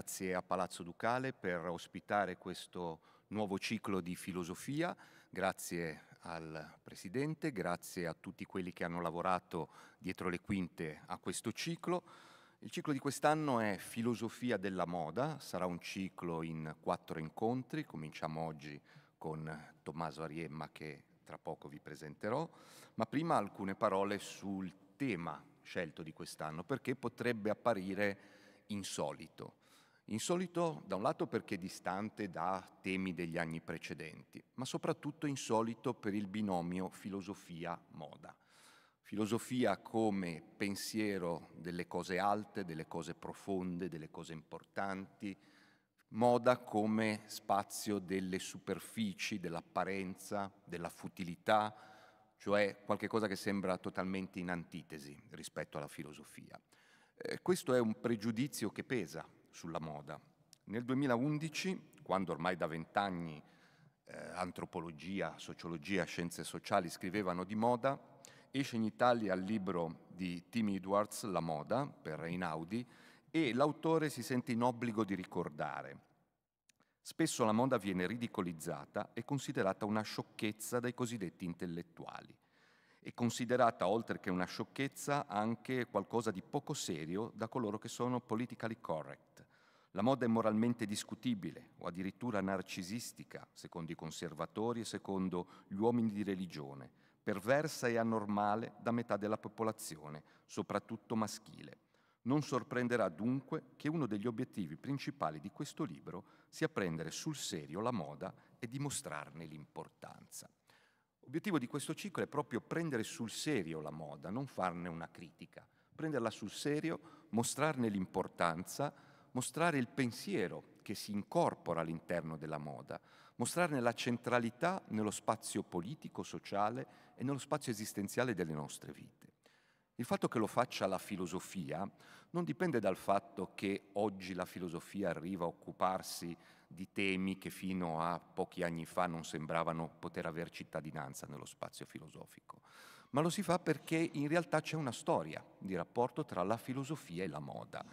grazie a Palazzo Ducale per ospitare questo nuovo ciclo di filosofia, grazie al Presidente, grazie a tutti quelli che hanno lavorato dietro le quinte a questo ciclo. Il ciclo di quest'anno è Filosofia della moda, sarà un ciclo in quattro incontri, cominciamo oggi con Tommaso Ariemma che tra poco vi presenterò, ma prima alcune parole sul tema scelto di quest'anno, perché potrebbe apparire insolito. Insolito da un lato perché distante da temi degli anni precedenti, ma soprattutto insolito per il binomio filosofia-moda. Filosofia come pensiero delle cose alte, delle cose profonde, delle cose importanti, moda come spazio delle superfici, dell'apparenza, della futilità, cioè qualcosa che sembra totalmente in antitesi rispetto alla filosofia. Eh, questo è un pregiudizio che pesa sulla moda. Nel 2011, quando ormai da vent'anni eh, antropologia, sociologia, scienze sociali scrivevano di moda, esce in Italia il libro di Tim Edwards, La moda, per Einaudi, e l'autore si sente in obbligo di ricordare. Spesso la moda viene ridicolizzata e considerata una sciocchezza dai cosiddetti intellettuali e considerata, oltre che una sciocchezza, anche qualcosa di poco serio da coloro che sono politically correct. La moda è moralmente discutibile o addirittura narcisistica, secondo i conservatori e secondo gli uomini di religione, perversa e anormale da metà della popolazione, soprattutto maschile. Non sorprenderà dunque che uno degli obiettivi principali di questo libro sia prendere sul serio la moda e dimostrarne l'importanza. L'obiettivo di questo ciclo è proprio prendere sul serio la moda, non farne una critica, prenderla sul serio, mostrarne l'importanza, mostrare il pensiero che si incorpora all'interno della moda, mostrarne la centralità nello spazio politico, sociale e nello spazio esistenziale delle nostre vite. Il fatto che lo faccia la filosofia non dipende dal fatto che oggi la filosofia arriva a occuparsi di temi che fino a pochi anni fa non sembravano poter aver cittadinanza nello spazio filosofico, ma lo si fa perché in realtà c'è una storia di rapporto tra la filosofia e la moda.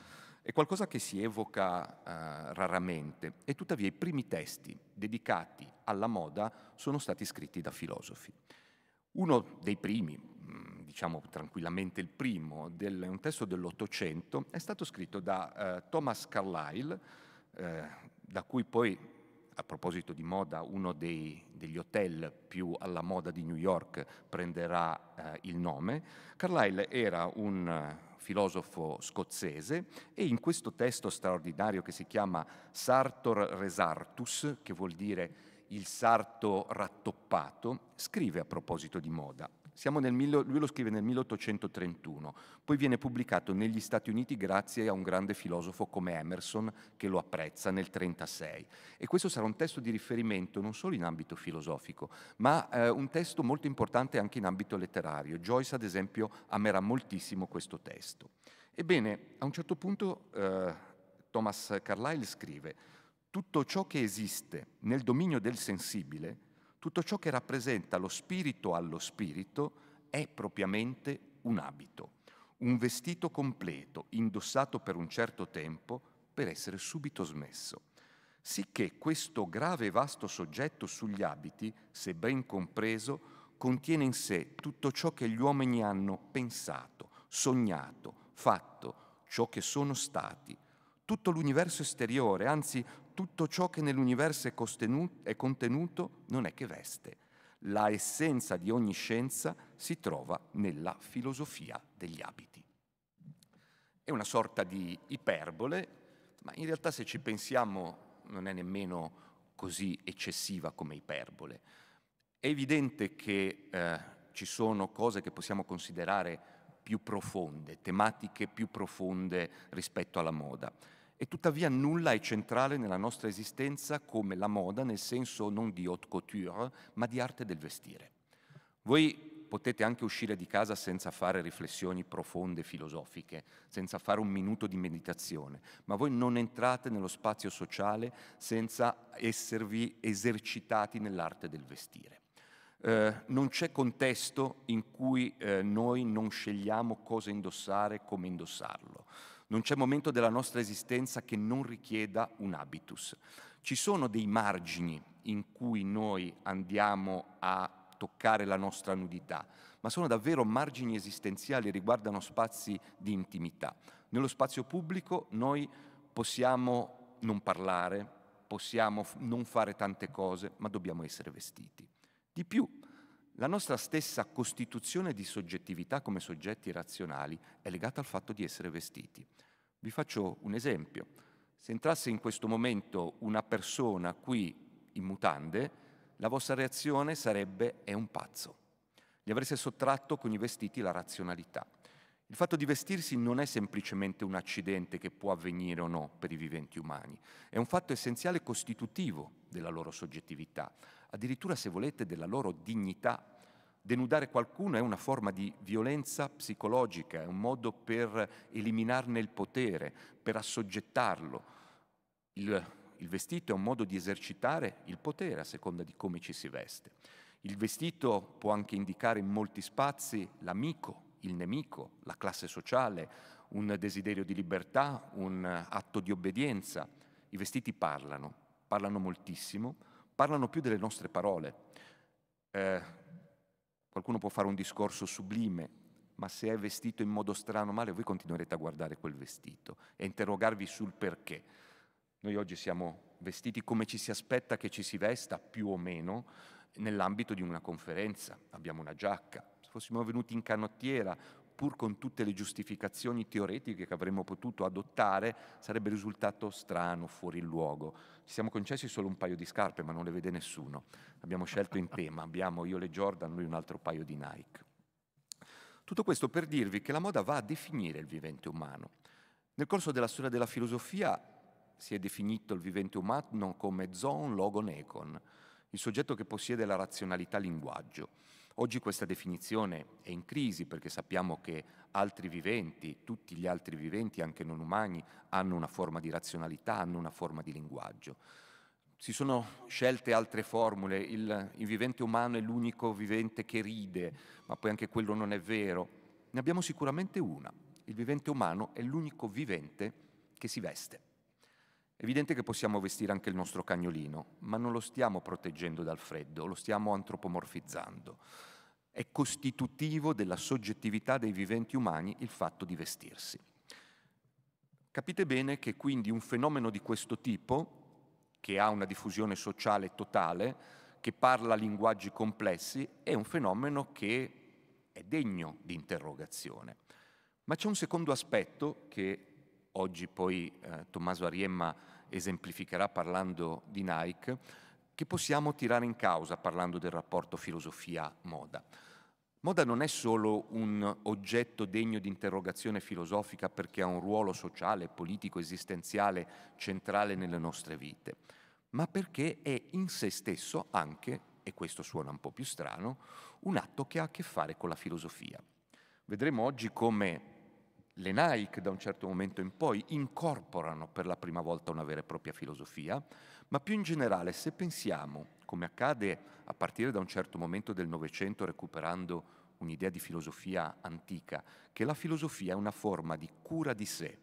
È qualcosa che si evoca eh, raramente e tuttavia i primi testi dedicati alla moda sono stati scritti da filosofi. Uno dei primi, mm, diciamo tranquillamente il primo, del, un testo dell'Ottocento, è stato scritto da eh, Thomas Carlyle, eh, da cui poi, a proposito di moda, uno dei, degli hotel più alla moda di New York prenderà eh, il nome. Carlyle era un filosofo scozzese e in questo testo straordinario che si chiama Sartor Resartus, che vuol dire il sarto rattoppato, scrive a proposito di moda. Nel, lui lo scrive nel 1831, poi viene pubblicato negli Stati Uniti grazie a un grande filosofo come Emerson che lo apprezza nel 1936. E questo sarà un testo di riferimento non solo in ambito filosofico, ma eh, un testo molto importante anche in ambito letterario. Joyce, ad esempio, amerà moltissimo questo testo. Ebbene, a un certo punto eh, Thomas Carlyle scrive tutto ciò che esiste nel dominio del sensibile, tutto ciò che rappresenta lo spirito allo spirito, è propriamente un abito, un vestito completo, indossato per un certo tempo, per essere subito smesso. Sicché questo grave e vasto soggetto sugli abiti, se ben compreso, contiene in sé tutto ciò che gli uomini hanno pensato, sognato, fatto, ciò che sono stati, tutto l'universo esteriore, anzi tutto ciò che nell'universo è contenuto non è che veste. La essenza di ogni scienza si trova nella filosofia degli abiti. È una sorta di iperbole, ma in realtà se ci pensiamo non è nemmeno così eccessiva come iperbole. È evidente che eh, ci sono cose che possiamo considerare più profonde, tematiche più profonde rispetto alla moda e tuttavia nulla è centrale nella nostra esistenza come la moda nel senso non di haute couture, ma di arte del vestire. Voi potete anche uscire di casa senza fare riflessioni profonde filosofiche, senza fare un minuto di meditazione, ma voi non entrate nello spazio sociale senza esservi esercitati nell'arte del vestire. eh, non c'è contesto in cui eh, noi non scegliamo cosa indossare, come indossarlo. Non c'è momento della nostra esistenza che non richieda un habitus. Ci sono dei margini in cui noi andiamo a toccare la nostra nudità, ma sono davvero margini esistenziali, riguardano spazi di intimità. Nello spazio pubblico noi possiamo non parlare, possiamo non fare tante cose, ma dobbiamo essere vestiti. Di più, la nostra stessa costituzione di soggettività come soggetti razionali è legata al fatto di essere vestiti. Vi faccio un esempio. Se entrasse in questo momento una persona qui in mutande, la vostra reazione sarebbe è un pazzo. Gli avreste sottratto con i vestiti la razionalità. Il fatto di vestirsi non è semplicemente un accidente che può avvenire o no per i viventi umani, è un fatto essenziale costitutivo della loro soggettività, addirittura se volete della loro dignità. Denudare qualcuno è una forma di violenza psicologica, è un modo per eliminarne il potere, per assoggettarlo. Il il vestito è un modo di esercitare il potere a seconda di come ci si veste. Il vestito può anche indicare in molti spazi l'amico, il nemico, la classe sociale, un desiderio di libertà, un atto di obbedienza. I vestiti parlano, parlano moltissimo, parlano più delle nostre parole. Eh, qualcuno può fare un discorso sublime, ma se è vestito in modo strano o male, voi continuerete a guardare quel vestito e interrogarvi sul perché. Noi oggi siamo vestiti come ci si aspetta che ci si vesta, più o meno, nell'ambito di una conferenza. Abbiamo una giacca. Se fossimo venuti in canottiera, pur con tutte le giustificazioni teoretiche che avremmo potuto adottare, sarebbe risultato strano, fuori luogo. Ci siamo concessi solo un paio di scarpe, ma non le vede nessuno. Abbiamo scelto in tema, abbiamo io le Jordan, lui un altro paio di Nike. Tutto questo per dirvi che la moda va a definire il vivente umano. Nel corso della storia della filosofia si è definito il vivente umano come zoon logon econ, il soggetto che possiede la razionalità linguaggio. Oggi questa definizione è in crisi perché sappiamo che altri viventi, tutti gli altri viventi, anche non umani, hanno una forma di razionalità, hanno una forma di linguaggio. Si sono scelte altre formule, il, il vivente umano è l'unico vivente che ride, ma poi anche quello non è vero. Ne abbiamo sicuramente una. Il vivente umano è l'unico vivente che si veste. Evidente che possiamo vestire anche il nostro cagnolino, ma non lo stiamo proteggendo dal freddo, lo stiamo antropomorfizzando. È costitutivo della soggettività dei viventi umani il fatto di vestirsi. Capite bene che quindi un fenomeno di questo tipo, che ha una diffusione sociale totale, che parla linguaggi complessi, è un fenomeno che è degno di interrogazione. Ma c'è un secondo aspetto che oggi poi eh, Tommaso Ariemma esemplificherà parlando di Nike, che possiamo tirare in causa parlando del rapporto filosofia-moda. Moda non è solo un oggetto degno di interrogazione filosofica perché ha un ruolo sociale, politico, esistenziale centrale nelle nostre vite, ma perché è in se stesso anche, e questo suona un po' più strano, un atto che ha a che fare con la filosofia. Vedremo oggi come le Nike da un certo momento in poi incorporano per la prima volta una vera e propria filosofia, ma più in generale se pensiamo, come accade a partire da un certo momento del Novecento recuperando un'idea di filosofia antica, che la filosofia è una forma di cura di sé,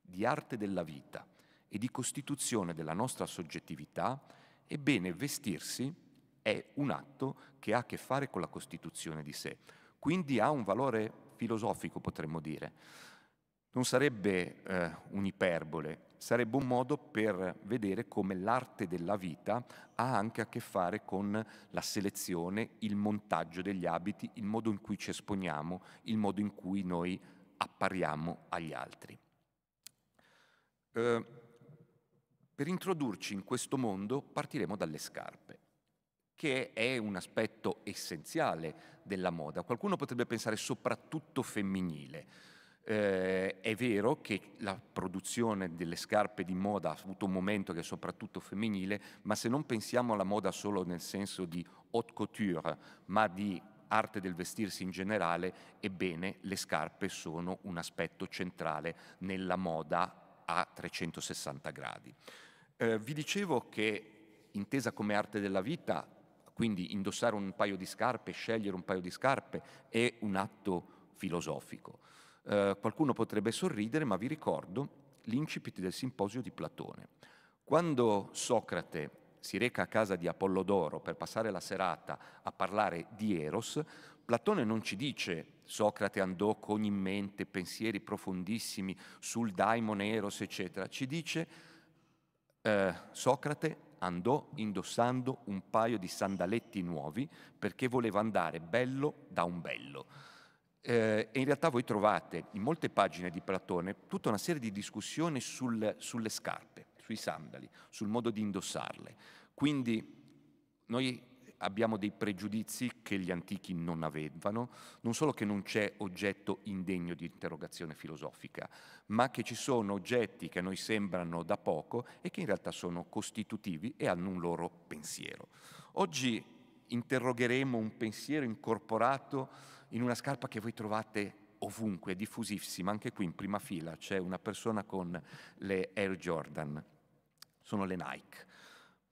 di arte della vita e di costituzione della nostra soggettività, ebbene vestirsi è un atto che ha a che fare con la costituzione di sé, quindi ha un valore filosofico potremmo dire. Non sarebbe eh, un'iperbole, sarebbe un modo per vedere come l'arte della vita ha anche a che fare con la selezione, il montaggio degli abiti, il modo in cui ci esponiamo, il modo in cui noi appariamo agli altri. Eh, per introdurci in questo mondo partiremo dalle scarpe, che è un aspetto essenziale della moda. Qualcuno potrebbe pensare soprattutto femminile, eh, è vero che la produzione delle scarpe di moda ha avuto un momento che è soprattutto femminile, ma se non pensiamo alla moda solo nel senso di haute couture, ma di arte del vestirsi in generale, ebbene le scarpe sono un aspetto centrale nella moda a 360 gradi. Eh, vi dicevo che intesa come arte della vita Quindi indossare un paio di scarpe, scegliere un paio di scarpe è un atto filosofico. Eh, qualcuno potrebbe sorridere, ma vi ricordo l'incipit del simposio di Platone. Quando Socrate si reca a casa di Apollodoro per passare la serata a parlare di Eros, Platone non ci dice Socrate andò con in mente pensieri profondissimi sul daimon Eros, eccetera, ci dice eh, Socrate andò indossando un paio di sandaletti nuovi perché voleva andare bello da un bello. Eh, e in realtà voi trovate in molte pagine di Platone tutta una serie di discussioni sul, sulle scarpe, sui sandali, sul modo di indossarle. Quindi noi abbiamo dei pregiudizi che gli antichi non avevano, non solo che non c'è oggetto indegno di interrogazione filosofica, ma che ci sono oggetti che a noi sembrano da poco e che in realtà sono costitutivi e hanno un loro pensiero. Oggi interrogheremo un pensiero incorporato in una scarpa che voi trovate ovunque, diffusissima, anche qui in prima fila c'è una persona con le Air Jordan, sono le Nike.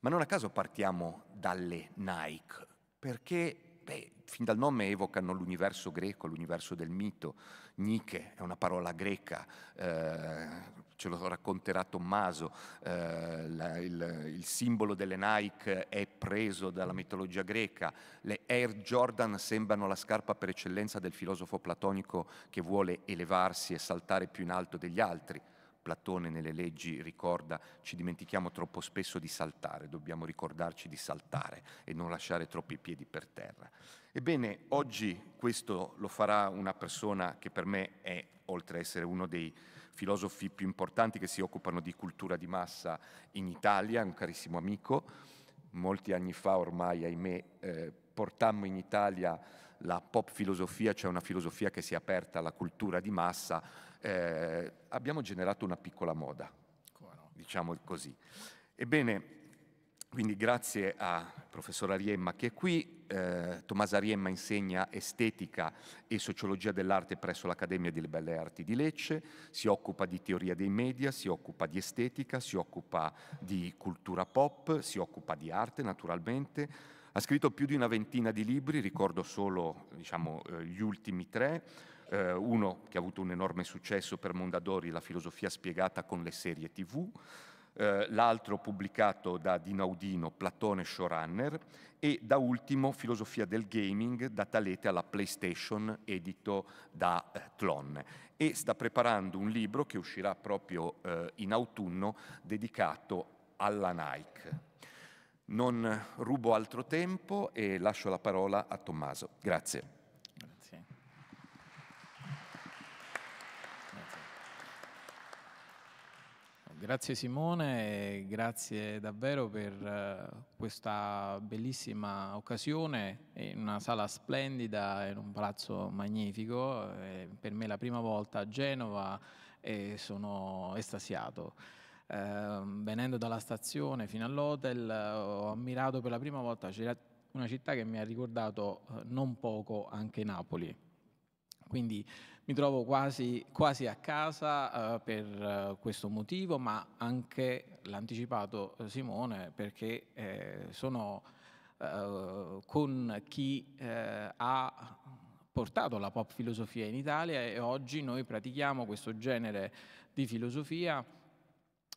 Ma non a caso partiamo dalle Nike, perché beh, fin dal nome evocano l'universo greco, l'universo del mito. Nike è una parola greca, eh, ce lo racconterà Tommaso, eh, la, il, il, simbolo delle Nike è preso dalla mitologia greca, le Air Jordan sembrano la scarpa per eccellenza del filosofo platonico che vuole elevarsi e saltare più in alto degli altri. Platone nelle leggi ricorda ci dimentichiamo troppo spesso di saltare, dobbiamo ricordarci di saltare e non lasciare troppi piedi per terra. Ebbene, oggi questo lo farà una persona che per me è, oltre ad essere uno dei filosofi più importanti che si occupano di cultura di massa in Italia, un carissimo amico, molti anni fa ormai, ahimè, eh, portammo in Italia la pop filosofia, cioè una filosofia che si è aperta alla cultura di massa, eh, abbiamo generato una piccola moda, no? diciamo così. Ebbene, quindi grazie al professor Ariemma che è qui, eh, Tommaso Ariemma insegna estetica e sociologia dell'arte presso l'Accademia delle Belle Arti di Lecce, si occupa di teoria dei media, si occupa di estetica, si occupa di cultura pop, si occupa di arte naturalmente, ha scritto più di una ventina di libri, ricordo solo diciamo, eh, gli ultimi tre, eh, uno che ha avuto un enorme successo per Mondadori, La filosofia spiegata con le serie tv, eh, l'altro pubblicato da Dinaudino, Platone Showrunner, e da ultimo Filosofia del gaming, da Talete alla PlayStation, edito da eh, Tlon. E sta preparando un libro che uscirà proprio eh, in autunno dedicato alla Nike. Non rubo altro tempo e lascio la parola a Tommaso. Grazie. Grazie Simone, grazie davvero per uh, questa bellissima occasione in una sala splendida, in un palazzo magnifico, è per me la prima volta a Genova e sono estasiato. Uh, venendo dalla stazione fino all'hotel uh, ho ammirato per la prima volta una città che mi ha ricordato eh, non poco anche Napoli. Quindi mi trovo quasi, quasi a casa uh, per uh, questo motivo, ma anche l'ha anticipato uh, Simone perché eh, sono con chi ha portato la pop filosofia in Italia e oggi noi pratichiamo questo genere di filosofia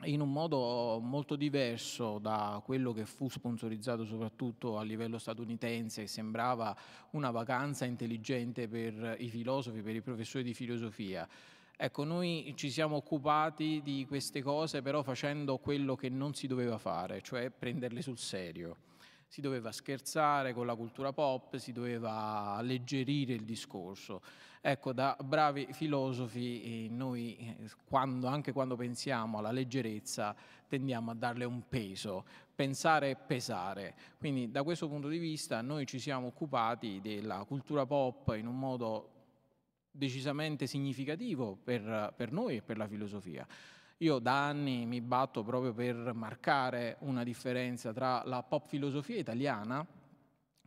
in un modo molto diverso da quello che fu sponsorizzato soprattutto a livello statunitense, che sembrava una vacanza intelligente per i filosofi, per i professori di filosofia. Ecco, noi ci siamo occupati di queste cose però facendo quello che non si doveva fare, cioè prenderle sul serio si doveva scherzare con la cultura pop, si doveva alleggerire il discorso. Ecco, da bravi filosofi eh, noi, eh, quando, anche quando pensiamo alla leggerezza, tendiamo a darle un peso, pensare e pesare. Quindi da questo punto di vista noi ci siamo occupati della cultura pop in un modo decisamente significativo per, per noi e per la filosofia. Io da anni mi batto proprio per marcare una differenza tra la pop filosofia italiana,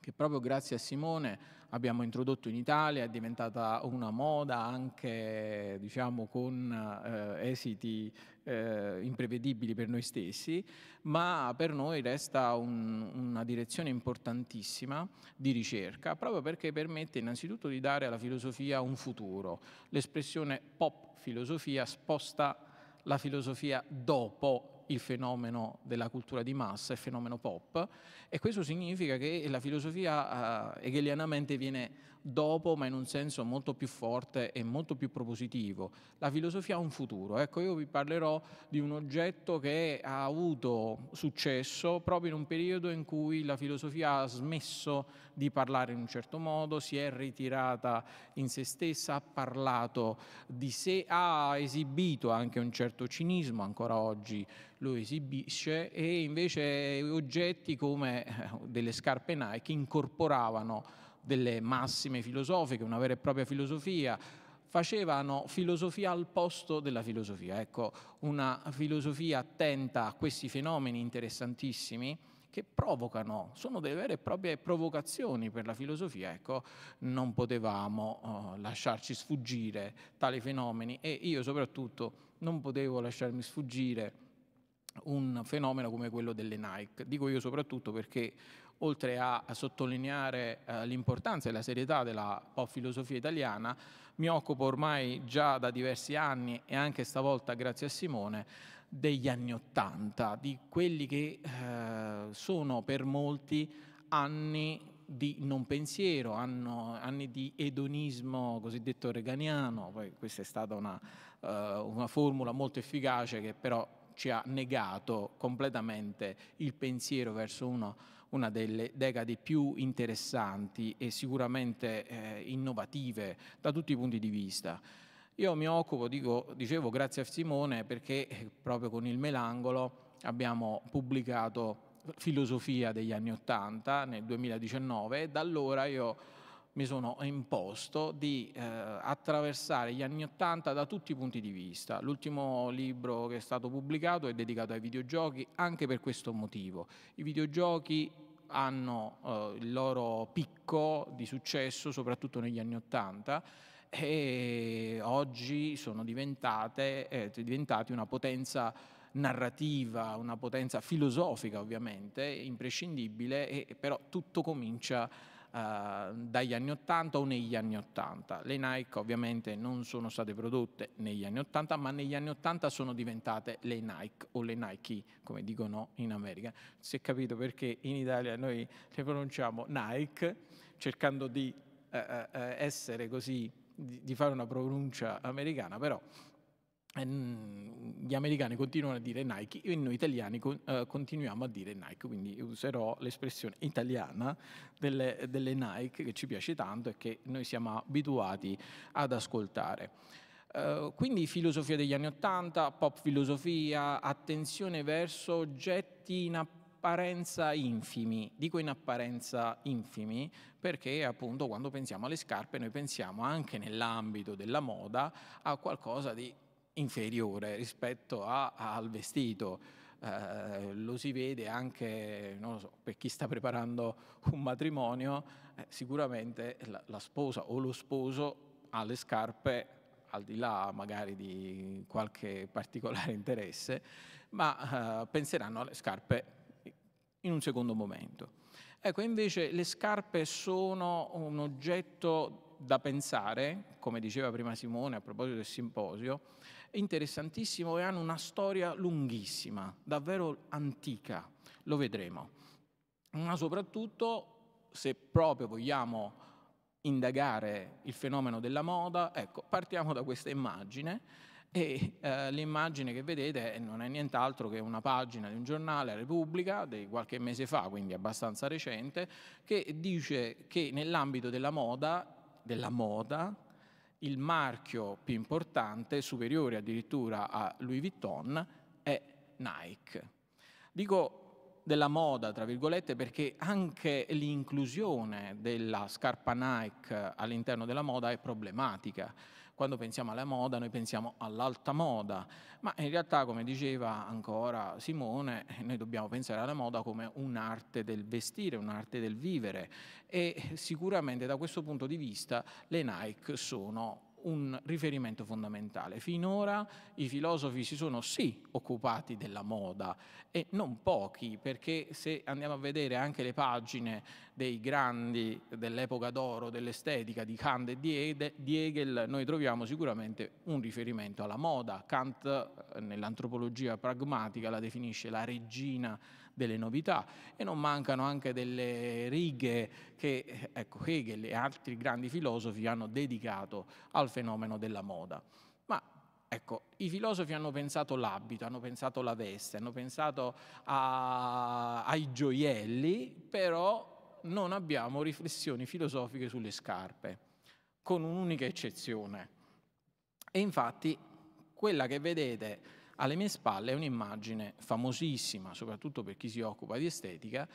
che proprio grazie a Simone abbiamo introdotto in Italia, è diventata una moda anche diciamo, con eh, esiti eh, imprevedibili per noi stessi, ma per noi resta un, una direzione importantissima di ricerca, proprio perché permette innanzitutto di dare alla filosofia un futuro. L'espressione pop filosofia sposta la filosofia dopo il fenomeno della cultura di massa, il fenomeno pop, e questo significa che la filosofia eh, hegelianamente viene dopo, ma in un senso molto più forte e molto più propositivo. La filosofia ha un futuro. Ecco, io vi parlerò di un oggetto che ha avuto successo proprio in un periodo in cui la filosofia ha smesso di parlare in un certo modo, si è ritirata in se stessa, ha parlato di sé, ha esibito anche un certo cinismo, ancora oggi lo esibisce, e invece oggetti come eh, delle scarpe Nike incorporavano delle massime filosofiche, una vera e propria filosofia, facevano filosofia al posto della filosofia. Ecco, una filosofia attenta a questi fenomeni interessantissimi che provocano, sono delle vere e proprie provocazioni per la filosofia. Ecco, non potevamo uh, lasciarci sfuggire tali fenomeni e io soprattutto non potevo lasciarmi sfuggire un fenomeno come quello delle Nike. Dico io soprattutto perché oltre a, sottolineare eh, l'importanza e la serietà della pop filosofia italiana, mi occupo ormai già da diversi anni e anche stavolta grazie a Simone degli anni Ottanta, di quelli che eh, sono per molti anni di non pensiero, anno, anni di edonismo cosiddetto reganiano, poi questa è stata una, uh, una formula molto efficace che però ci ha negato completamente il pensiero verso uno una delle decadi più interessanti e sicuramente eh, innovative da tutti i punti di vista. Io mi occupo, dico, dicevo grazie a Simone, perché eh, proprio con il Melangolo abbiamo pubblicato Filosofia degli anni Ottanta nel 2019 e da allora io mi sono imposto di eh, attraversare gli anni Ottanta da tutti i punti di vista. L'ultimo libro che è stato pubblicato è dedicato ai videogiochi anche per questo motivo. I videogiochi hanno eh, il loro picco di successo soprattutto negli anni Ottanta e oggi sono diventate, eh, diventati una potenza narrativa, una potenza filosofica ovviamente, imprescindibile, e, però tutto comincia eh, dagli anni 80 o negli anni 80. Le Nike ovviamente non sono state prodotte negli anni 80, ma negli anni 80 sono diventate le Nike o le Nike, come dicono in America. Si è capito perché in Italia noi le pronunciamo Nike, cercando di eh, eh, eh essere così, di, di fare una pronuncia americana, però gli americani continuano a dire Nike e noi italiani uh, continuiamo a dire Nike, quindi userò l'espressione italiana delle, delle, Nike che ci piace tanto e che noi siamo abituati ad ascoltare. Uh, quindi filosofia degli anni Ottanta, pop filosofia, attenzione verso oggetti in apparenza infimi. Dico in apparenza infimi perché appunto quando pensiamo alle scarpe noi pensiamo anche nell'ambito della moda a qualcosa di inferiore rispetto a, al vestito. Eh, lo si vede anche so, per chi sta preparando un matrimonio, eh, sicuramente la, la, sposa o lo sposo ha le scarpe al di là magari di qualche particolare interesse, ma eh, penseranno alle scarpe in un secondo momento. Ecco, invece le scarpe sono un oggetto da pensare, come diceva prima Simone a proposito del simposio, interessantissimo e hanno una storia lunghissima, davvero antica, lo vedremo. Ma soprattutto, se proprio vogliamo indagare il fenomeno della moda, ecco, partiamo da questa immagine e eh, l'immagine che vedete non è nient'altro che una pagina di un giornale, Repubblica, di qualche mese fa, quindi abbastanza recente, che dice che nell'ambito della moda, della moda, il marchio più importante, superiore addirittura a Louis Vuitton, è Nike. Dico della moda, tra virgolette, perché anche l'inclusione della scarpa Nike all'interno della moda è problematica. Quando pensiamo alla moda, noi pensiamo all'alta moda, ma in realtà, come diceva ancora Simone, noi dobbiamo pensare alla moda come un'arte del vestire, un'arte del vivere. E sicuramente da questo punto di vista le Nike sono un riferimento fondamentale. Finora i filosofi si sono sì occupati della moda e non pochi, perché se andiamo a vedere anche le pagine dei grandi dell'epoca d'oro dell'estetica di Kant e di Hegel, noi troviamo sicuramente un riferimento alla moda. Kant eh, nell'antropologia pragmatica la definisce la regina delle novità e non mancano anche delle righe che ecco, Hegel e altri grandi filosofi hanno dedicato al fenomeno della moda. Ma ecco, i filosofi hanno pensato l'abito, hanno pensato la veste, hanno pensato a, ai gioielli, però non abbiamo riflessioni filosofiche sulle scarpe, con un'unica eccezione. E infatti quella che vedete alle mie spalle è un'immagine famosissima, soprattutto per chi si occupa di estetica,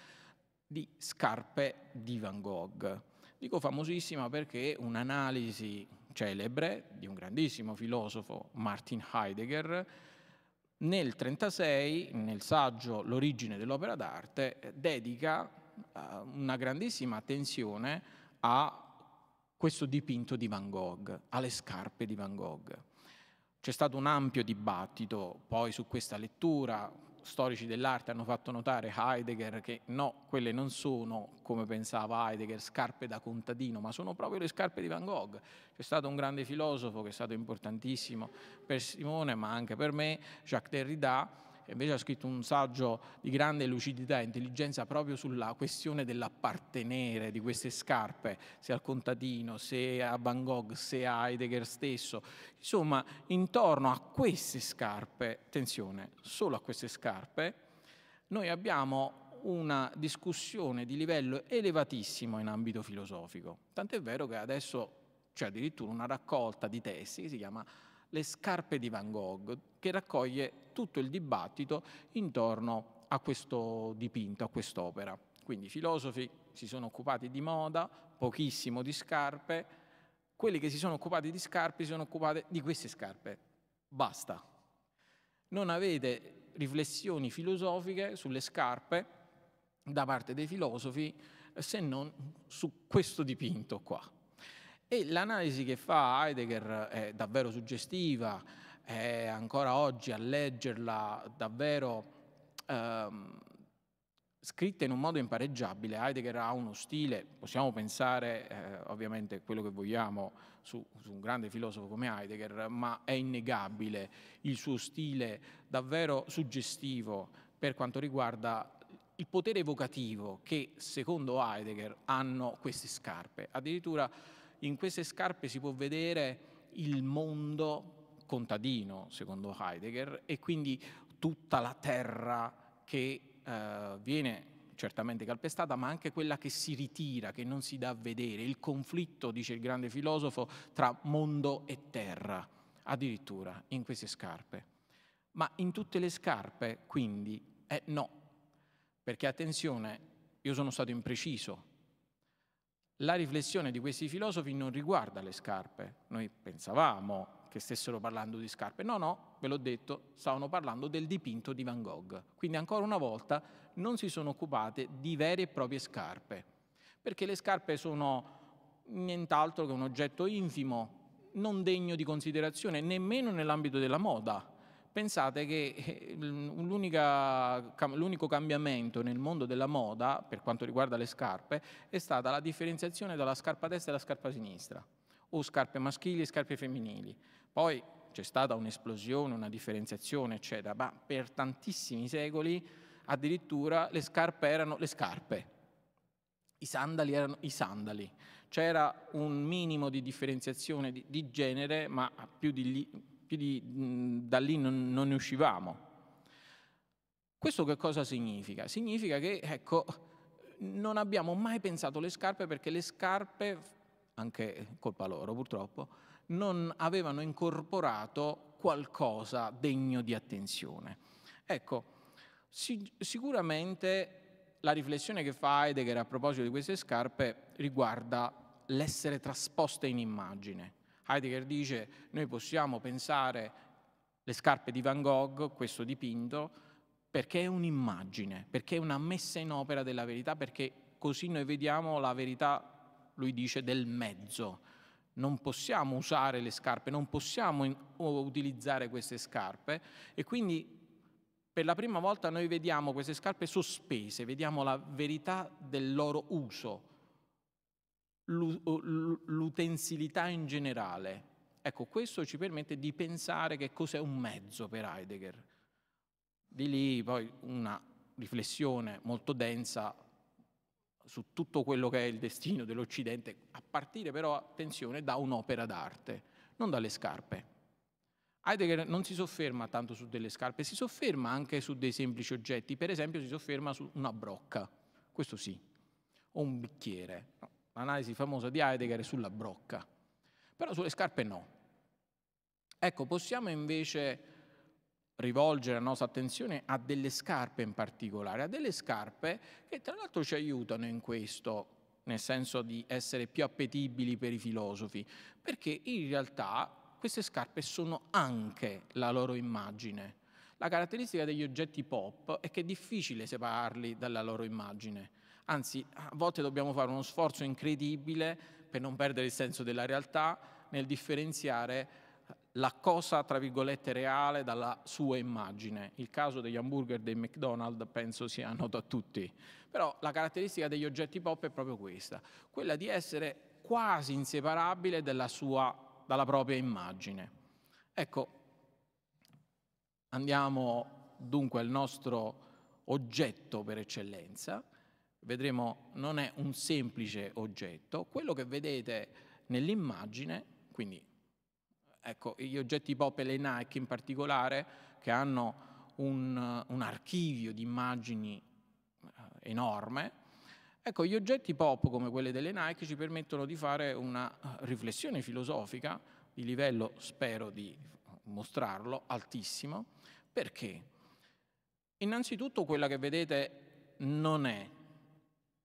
di scarpe di Van Gogh. Dico famosissima perché un'analisi celebre di un grandissimo filosofo, Martin Heidegger, nel 1936, nel saggio L'origine dell'opera d'arte, dedica uh, una grandissima attenzione a questo dipinto di Van Gogh, alle scarpe di Van Gogh. C'è stato un ampio dibattito poi su questa lettura, storici dell'arte hanno fatto notare Heidegger che no, quelle non sono, come pensava Heidegger, scarpe da contadino, ma sono proprio le scarpe di Van Gogh. C'è stato un grande filosofo che è stato importantissimo per Simone, ma anche per me, Jacques Derrida, invece ha scritto un saggio di grande lucidità e intelligenza proprio sulla questione dell'appartenere di queste scarpe, se al contadino, se a Van Gogh, se a Heidegger stesso. Insomma, intorno a queste scarpe, attenzione, solo a queste scarpe, noi abbiamo una discussione di livello elevatissimo in ambito filosofico. Tant'è vero che adesso c'è addirittura una raccolta di testi che si chiama le scarpe di Van Gogh, che raccoglie tutto il dibattito intorno a questo dipinto, a quest'opera. Quindi i filosofi si sono occupati di moda, pochissimo di scarpe, quelli che si sono occupati di scarpe si sono occupati di queste scarpe. Basta. Non avete riflessioni filosofiche sulle scarpe da parte dei filosofi se non su questo dipinto qua. E l'analisi che fa Heidegger è davvero suggestiva, è ancora oggi a leggerla davvero ehm, scritta in un modo impareggiabile. Heidegger ha uno stile, possiamo pensare eh, ovviamente quello che vogliamo su, su, un grande filosofo come Heidegger, ma è innegabile il suo stile davvero suggestivo per quanto riguarda il potere evocativo che secondo Heidegger hanno queste scarpe. Addirittura in queste scarpe si può vedere il mondo contadino, secondo Heidegger, e quindi tutta la terra che eh, viene certamente calpestata, ma anche quella che si ritira, che non si dà a vedere, il conflitto, dice il grande filosofo, tra mondo e terra, addirittura in queste scarpe. Ma in tutte le scarpe, quindi, eh, no, perché attenzione, io sono stato impreciso, la riflessione di questi filosofi non riguarda le scarpe. Noi pensavamo che stessero parlando di scarpe. No, no, ve l'ho detto, stavano parlando del dipinto di Van Gogh. Quindi ancora una volta non si sono occupate di vere e proprie scarpe, perché le scarpe sono nient'altro che un oggetto infimo, non degno di considerazione, nemmeno nell'ambito della moda. Pensate che eh, l'unico cambiamento nel mondo della moda, per quanto riguarda le scarpe, è stata la differenziazione dalla scarpa destra e alla scarpa sinistra, o scarpe maschili e scarpe femminili. Poi c'è stata un'esplosione, una differenziazione, eccetera, ma per tantissimi secoli addirittura le scarpe erano le scarpe, i sandali erano i sandali. C'era un minimo di differenziazione di, di genere, ma più di più di, mh, da lì non, non ne uscivamo. Questo che cosa significa? Significa che, ecco, non abbiamo mai pensato alle scarpe perché le scarpe, anche colpa loro purtroppo, non avevano incorporato qualcosa degno di attenzione. Ecco, si, sicuramente la riflessione che fa Heidegger a proposito di queste scarpe riguarda l'essere trasposte in immagine. Heidegger dice noi possiamo pensare le scarpe di Van Gogh, questo dipinto, perché è un'immagine, perché è una messa in opera della verità, perché così noi vediamo la verità, lui dice, del mezzo. Non possiamo usare le scarpe, non possiamo utilizzare queste scarpe e quindi per la prima volta noi vediamo queste scarpe sospese, vediamo la verità del loro uso, l'utensilità in generale. Ecco, questo ci permette di pensare che cos'è un mezzo per Heidegger. Di lì poi una riflessione molto densa su tutto quello che è il destino dell'Occidente, a partire però, attenzione, da un'opera d'arte, non dalle scarpe. Heidegger non si sofferma tanto su delle scarpe, si sofferma anche su dei semplici oggetti, per esempio si sofferma su una brocca, questo sì, o un bicchiere. L'analisi famosa di Heidegger sulla brocca, però sulle scarpe no. Ecco, possiamo invece rivolgere la nostra attenzione a delle scarpe in particolare, a delle scarpe che tra l'altro ci aiutano in questo, nel senso di essere più appetibili per i filosofi, perché in realtà queste scarpe sono anche la loro immagine. La caratteristica degli oggetti pop è che è difficile separarli dalla loro immagine. Anzi, a volte dobbiamo fare uno sforzo incredibile per non perdere il senso della realtà nel differenziare la cosa, tra virgolette, reale dalla sua immagine. Il caso degli hamburger dei McDonald's penso sia noto a tutti. Però la caratteristica degli oggetti pop è proprio questa, quella di essere quasi inseparabile sua dalla propria immagine. Ecco, andiamo dunque al nostro oggetto per eccellenza. Vedremo non è un semplice oggetto, quello che vedete nell'immagine, quindi ecco, gli oggetti pop e le Nike in particolare, che hanno un, un archivio di immagini eh, enorme, Ecco, gli oggetti pop come quelli delle Nike ci permettono di fare una eh, riflessione filosofica di livello, spero di mostrarlo, altissimo. Perché? Innanzitutto quella che vedete non è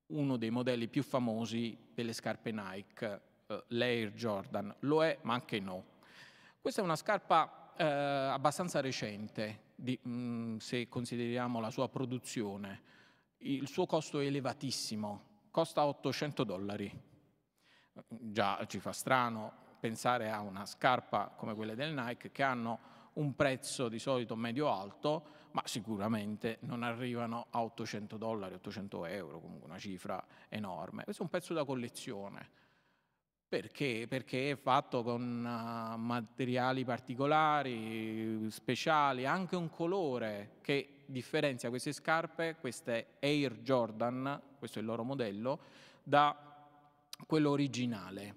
uno dei modelli più famosi delle scarpe Nike, eh, l'Air Jordan, lo è ma anche no. Questa è una scarpa eh, abbastanza recente, di, mh, mm, se consideriamo la sua produzione il suo costo è elevatissimo, costa 800 dollari. Già ci fa strano pensare a una scarpa come quelle del Nike che hanno un prezzo di solito medio-alto, ma sicuramente non arrivano a 800 dollari, 800 euro, comunque una cifra enorme. Questo è un pezzo da collezione. Perché? Perché è fatto con uh, materiali particolari, speciali, anche un colore che differenzia queste scarpe, queste Air Jordan, questo è il loro modello, da quello originale.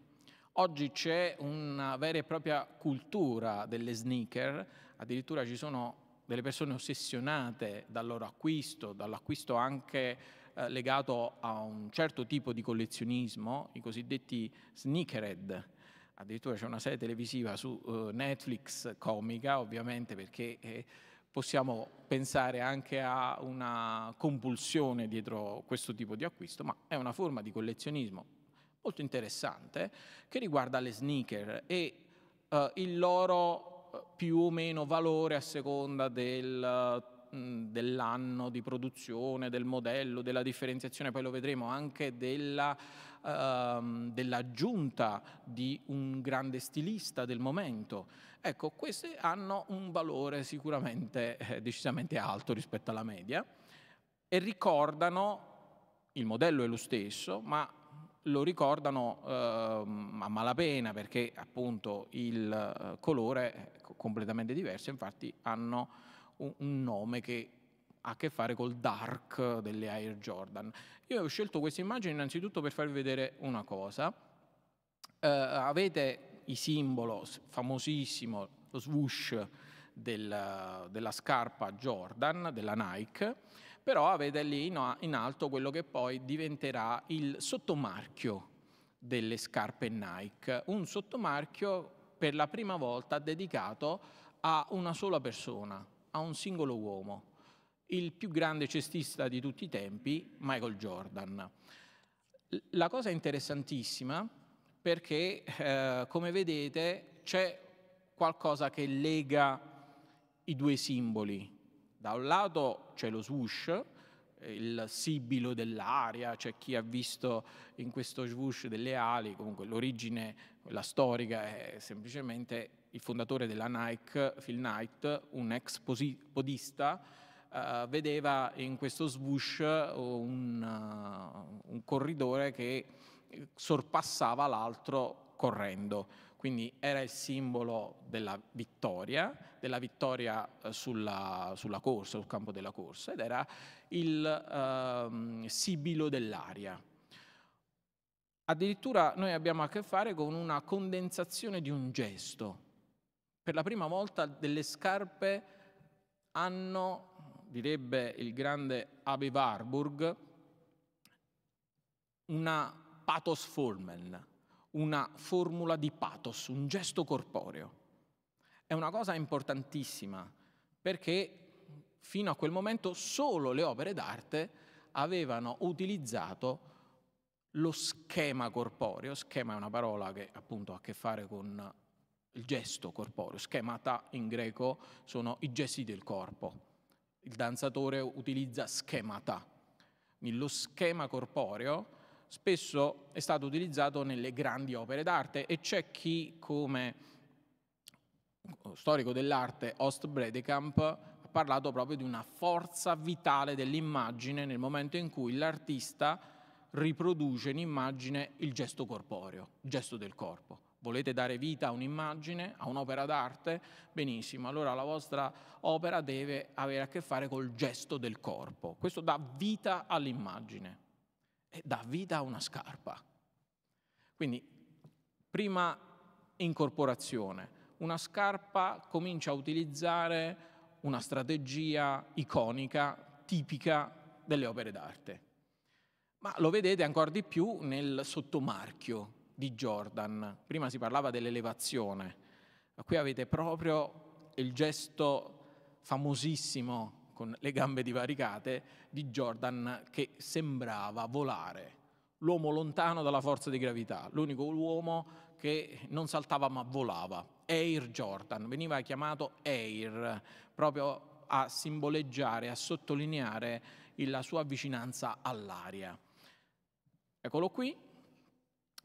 Oggi c'è una vera e propria cultura delle sneaker, addirittura ci sono delle persone ossessionate dal loro acquisto, dall'acquisto anche eh, legato a un certo tipo di collezionismo, i cosiddetti sneakerhead. Addirittura c'è una serie televisiva su uh, Netflix comica, ovviamente perché eh, possiamo pensare anche a una compulsione dietro questo tipo di acquisto, ma è una forma di collezionismo molto interessante che riguarda le sneaker e uh, il loro eh, più o meno valore a seconda del, dell'anno di produzione, del modello, della differenziazione, poi lo vedremo anche della, uh, dell'aggiunta di un grande stilista del momento. Ecco, queste hanno un valore sicuramente eh, decisamente alto rispetto alla media e ricordano, il modello è lo stesso, ma lo ricordano eh, a malapena perché appunto il eh, colore è completamente diverso, infatti hanno un, un nome che ha a che fare col dark delle Air Jordan. Io ho scelto queste immagini innanzitutto per farvi vedere una cosa. Eh, avete i simbolo famosissimo, lo swoosh del, della scarpa Jordan, della Nike, però avete lì in alto quello che poi diventerà il sottomarchio delle scarpe Nike, un sottomarchio per la prima volta dedicato a una sola persona, a un singolo uomo, il più grande cestista di tutti i tempi, Michael Jordan. La cosa interessantissima perché eh, come vedete c'è qualcosa che lega i due simboli. Da un lato c'è lo swoosh, il sibilo dell'aria, c'è chi ha visto in questo swoosh delle ali, comunque l'origine, la storica, è semplicemente il fondatore della Nike, Phil Knight, un ex podista, uh, vedeva in questo swoosh un, uh, un corridore che sorpassava l'altro correndo. Quindi era il simbolo della vittoria, della vittoria eh, sulla, sulla corsa, sul campo della corsa, ed era il uh, sibilo dell'aria. Addirittura noi abbiamo a che fare con una condensazione di un gesto. Per la prima volta delle scarpe hanno, direbbe il grande Abe Warburg, una pathos formen, una formula di pathos, un gesto corporeo. È una cosa importantissima perché fino a quel momento solo le opere d'arte avevano utilizzato lo schema corporeo. Schema è una parola che appunto ha a che fare con il gesto corporeo. Schemata in greco sono i gesti del corpo. Il danzatore utilizza schemata. Lo schema corporeo spesso è stato utilizzato nelle grandi opere d'arte e c'è chi, come storico dell'arte Ost Bredekamp, ha parlato proprio di una forza vitale dell'immagine nel momento in cui l'artista riproduce in immagine il gesto corporeo, il gesto del corpo. Volete dare vita a un'immagine, a un'opera d'arte? Benissimo, allora la vostra opera deve avere a che fare col gesto del corpo. Questo dà vita all'immagine e dà vita a una scarpa. Quindi, prima incorporazione, una scarpa comincia a utilizzare una strategia iconica, tipica delle opere d'arte. Ma lo vedete ancora di più nel sottomarchio di Jordan. Prima si parlava dell'elevazione, ma qui avete proprio il gesto famosissimo con le gambe divaricate di Jordan che sembrava volare, l'uomo lontano dalla forza di gravità, l'unico uomo che non saltava ma volava, Air Jordan, veniva chiamato Air proprio a simboleggiare, a sottolineare la sua vicinanza all'aria. Eccolo qui,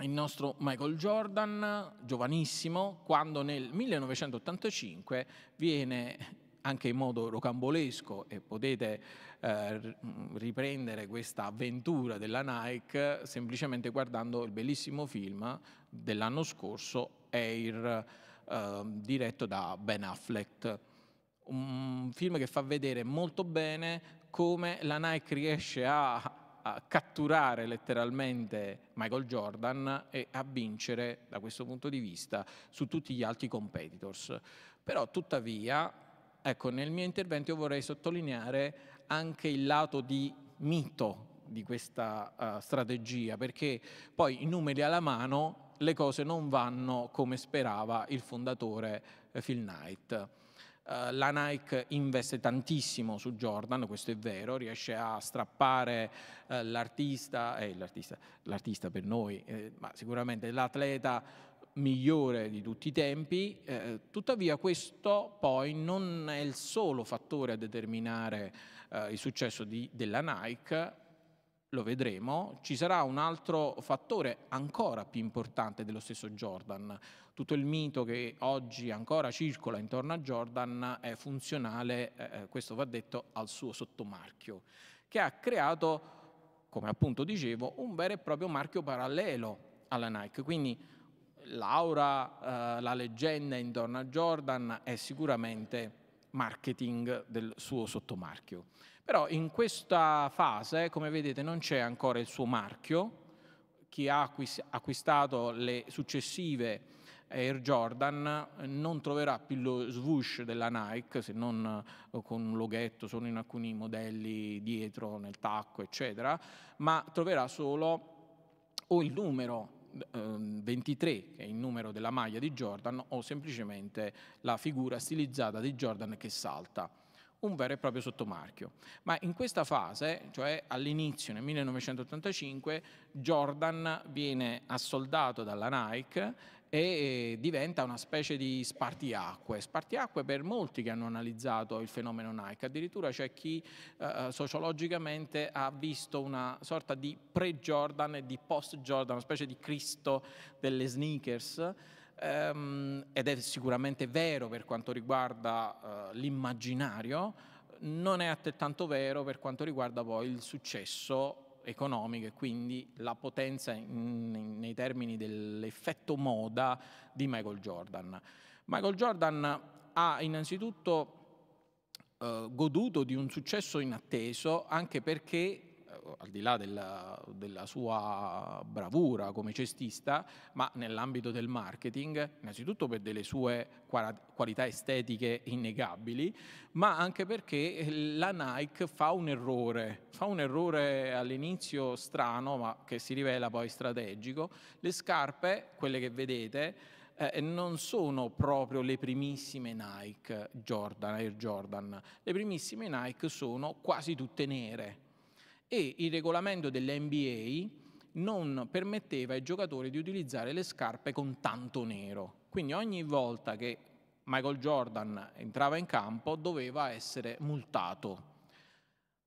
il nostro Michael Jordan, giovanissimo, quando nel 1985 viene anche in modo rocambolesco e potete eh, riprendere questa avventura della Nike semplicemente guardando il bellissimo film dell'anno scorso, Air, eh, diretto da Ben Affleck. Un film che fa vedere molto bene come la Nike riesce a catturare letteralmente Michael Jordan e a vincere da questo punto di vista su tutti gli altri competitors. Però tuttavia Ecco, nel mio intervento io vorrei sottolineare anche il lato di mito di questa uh, strategia, perché poi i numeri alla mano le cose non vanno come sperava il fondatore eh, Phil Knight. Uh, la Nike investe tantissimo su Jordan, questo è vero, riesce a strappare uh, l'artista, eh, l'artista, l'artista, per noi, eh, ma sicuramente l'atleta migliore di tutti i tempi, eh, tuttavia questo poi non è il solo fattore a determinare eh, il successo di, della Nike, lo vedremo, ci sarà un altro fattore ancora più importante dello stesso Jordan. Tutto il mito che oggi ancora circola intorno a Jordan è funzionale, eh, eh questo va detto, al suo sottomarchio, che ha creato, come appunto dicevo, un vero e proprio marchio parallelo alla Nike. Quindi l'aura, eh, la leggenda intorno a Jordan è sicuramente marketing del suo sottomarchio. Però in questa fase, come vedete, non c'è ancora il suo marchio. Chi ha acquistato le successive Air Jordan non troverà più lo swoosh della Nike, se non eh, con un loghetto, solo in alcuni modelli dietro, nel tacco, eccetera, ma troverà solo o il numero 23, ehm, che è il numero della maglia di Jordan, o semplicemente la figura stilizzata di Jordan che salta. un vero e proprio sottomarchio. Ma in questa fase, cioè all'inizio nel 1985, Jordan viene assoldato dalla Nike e diventa una specie di spartiacque. Spartiacque per molti che hanno analizzato il fenomeno Nike, addirittura c'è chi eh, sociologicamente ha visto una sorta di pre-Jordan e di post-Jordan, una specie di Cristo delle sneakers, ehm, ed è sicuramente vero per quanto riguarda eh, l'immaginario, non è altrettanto vero per quanto riguarda poi il successo economico e quindi la potenza in, in, nei termini dell'effetto moda di Michael Jordan. Michael Jordan ha innanzitutto eh, goduto di un successo inatteso anche perché al di là della, della, sua bravura come cestista, ma nell'ambito del marketing, innanzitutto per delle sue qualità estetiche innegabili, ma anche perché la Nike fa un errore, fa un errore all'inizio strano, ma che si rivela poi strategico. Le scarpe, quelle che vedete, eh, non sono proprio le primissime Nike Jordan, Air Jordan. Le primissime Nike sono quasi tutte nere e il regolamento dell'NBA non permetteva ai giocatori di utilizzare le scarpe con tanto nero. Quindi ogni volta che Michael Jordan entrava in campo doveva essere multato.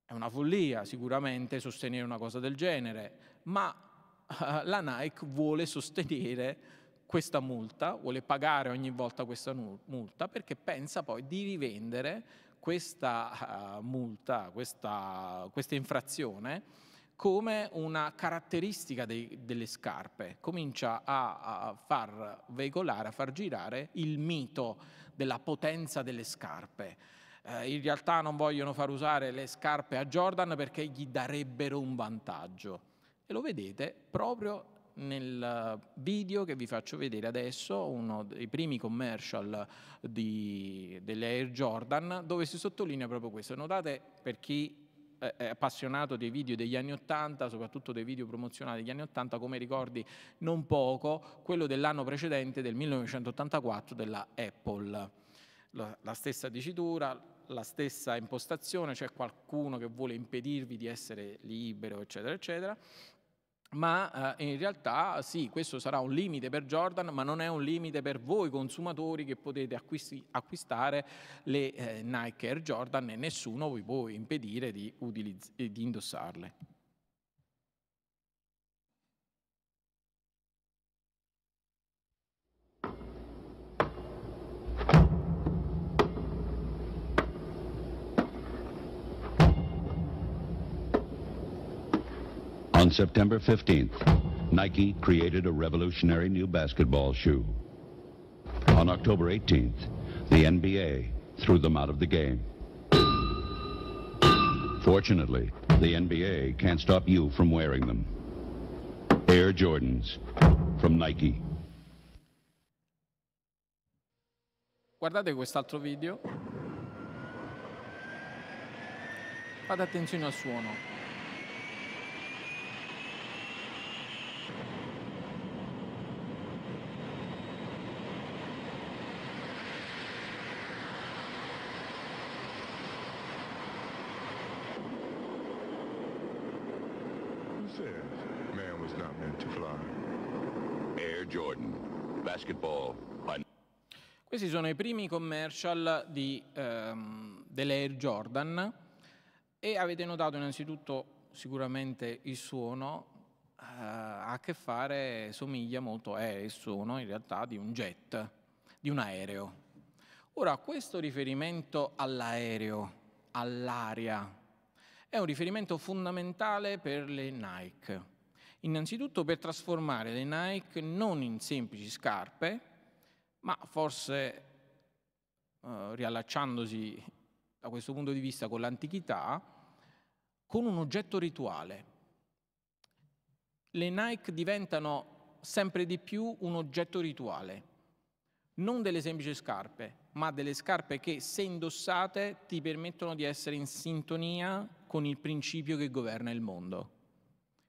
È una follia sicuramente sostenere una cosa del genere, ma uh, la Nike vuole sostenere questa multa, vuole pagare ogni volta questa multa perché pensa poi di rivendere questa uh, multa, questa, questa, infrazione come una caratteristica dei, delle scarpe, comincia a, a, far veicolare, a far girare il mito della potenza delle scarpe. Eh, in realtà non vogliono far usare le scarpe a Jordan perché gli darebbero un vantaggio. E lo vedete proprio nel video che vi faccio vedere adesso, uno dei primi commercial di, delle Air Jordan, dove si sottolinea proprio questo. Notate per chi è appassionato dei video degli anni 80, soprattutto dei video promozionali degli anni 80, come ricordi non poco, quello dell'anno precedente, del 1984, della Apple. La, la stessa dicitura, la stessa impostazione, c'è qualcuno che vuole impedirvi di essere libero, eccetera, eccetera ma eh, in realtà sì, questo sarà un limite per Jordan, ma non è un limite per voi consumatori che potete acquisti, acquistare le eh, Nike Air Jordan e nessuno vi può impedire di, utilizz- di indossarle. On September 15th, Nike created a revolutionary new basketball shoe. On October 18th, the NBA threw them out of the game. Fortunately, the NBA can't stop you from wearing them. Air Jordans from Nike. Guardate quest'altro video. Fate attenzione al suono. Questi sono i primi commercial di, ehm, dell'Air Jordan e avete notato innanzitutto sicuramente il suono eh, ha a che fare, somiglia molto, è il suono in realtà di un jet, di un aereo. Ora, questo riferimento all'aereo, all'aria, è un riferimento fondamentale per le Nike. Innanzitutto per trasformare le Nike non in semplici scarpe, ma forse eh, riallacciandosi da questo punto di vista con l'antichità, con un oggetto rituale. Le Nike diventano sempre di più un oggetto rituale, non delle semplici scarpe, ma delle scarpe che se indossate ti permettono di essere in sintonia con il principio che governa il mondo.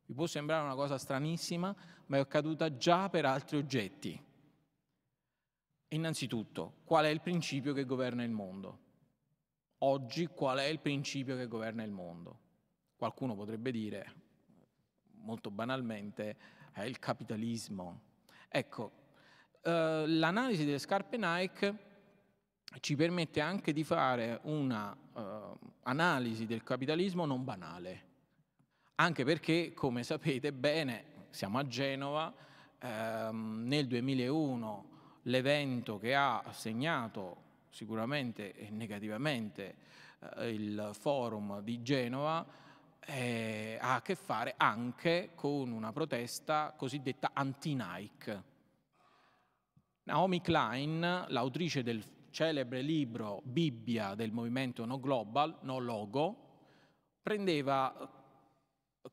Vi può sembrare una cosa stranissima, ma è accaduta già per altri oggetti. Innanzitutto, qual è il principio che governa il mondo? oggi qual è il principio che governa il mondo. Qualcuno potrebbe dire, molto banalmente, è il capitalismo. Ecco, eh, l'analisi delle scarpe Nike ci permette anche di fare un'analisi eh, del capitalismo non banale, anche perché, come sapete bene, siamo a Genova, ehm, nel 2001 l'evento che ha segnato sicuramente e negativamente eh, il forum di Genova eh, ha a che fare anche con una protesta cosiddetta anti-Nike. Naomi Klein, l'autrice del celebre libro Bibbia del movimento No Global, No Logo, prendeva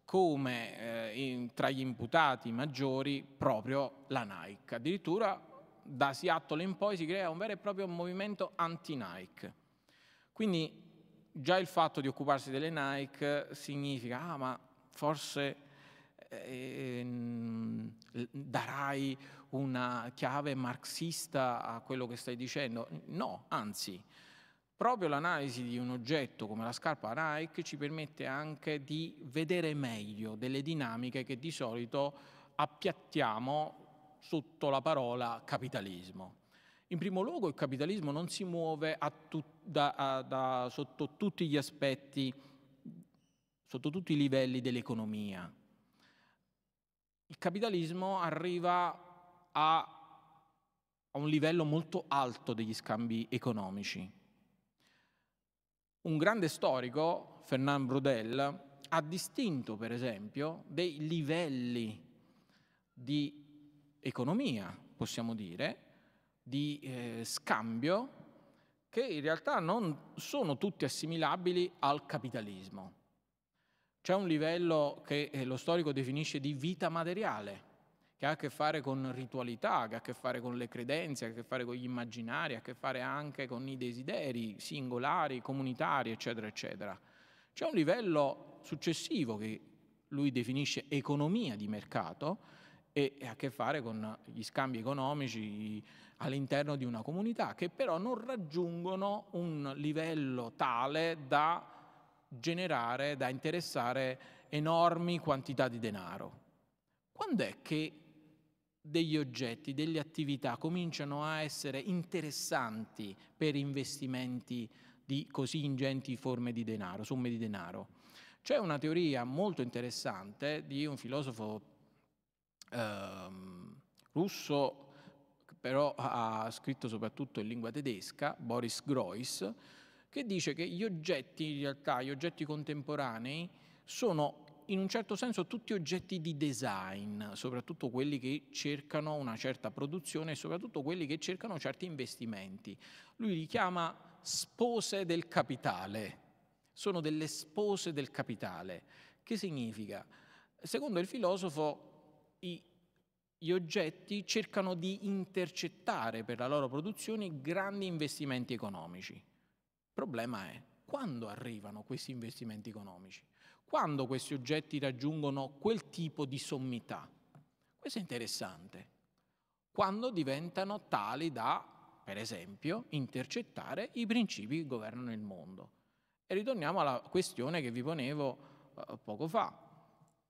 come eh, in, tra gli imputati maggiori proprio la Nike. Addirittura da Seattle in poi si crea un vero e proprio movimento anti-Nike. Quindi già il fatto di occuparsi delle Nike significa, ah ma forse eh, darai una chiave marxista a quello che stai dicendo. No, anzi, proprio l'analisi di un oggetto come la scarpa Nike ci permette anche di vedere meglio delle dinamiche che di solito appiattiamo sotto la parola capitalismo. In primo luogo il capitalismo non si muove tu, da, a, da, sotto tutti gli aspetti, sotto tutti i livelli dell'economia. Il capitalismo arriva a, a un livello molto alto degli scambi economici. Un grande storico, Fernand Braudel, ha distinto per esempio dei livelli di economia, possiamo dire, di eh, scambio che in realtà non sono tutti assimilabili al capitalismo. C'è un livello che eh, lo storico definisce di vita materiale, che ha a che fare con ritualità, che ha a che fare con le credenze, ha a che fare con gli immaginari, ha a che fare anche con i desideri singolari, comunitari, eccetera, eccetera. C'è un livello successivo che lui definisce economia di mercato, e ha a che fare con gli scambi economici all'interno di una comunità che però non raggiungono un livello tale da generare, da interessare enormi quantità di denaro. Quando è che degli oggetti, delle attività cominciano a essere interessanti per investimenti di così ingenti forme di denaro, somme di denaro? C'è una teoria molto interessante di un filosofo ehm, russo, però ha scritto soprattutto in lingua tedesca, Boris Groys, che dice che gli oggetti, in realtà, gli oggetti contemporanei sono in un certo senso tutti oggetti di design, soprattutto quelli che cercano una certa produzione e soprattutto quelli che cercano certi investimenti. Lui li chiama spose del capitale, sono delle spose del capitale. Che significa? Secondo il filosofo i, gli oggetti cercano di intercettare per la loro produzione grandi investimenti economici. Il problema è quando arrivano questi investimenti economici, quando questi oggetti raggiungono quel tipo di sommità. Questo è interessante. Quando diventano tali da, per esempio, intercettare i principi che governano il mondo. E ritorniamo alla questione che vi ponevo eh, poco fa.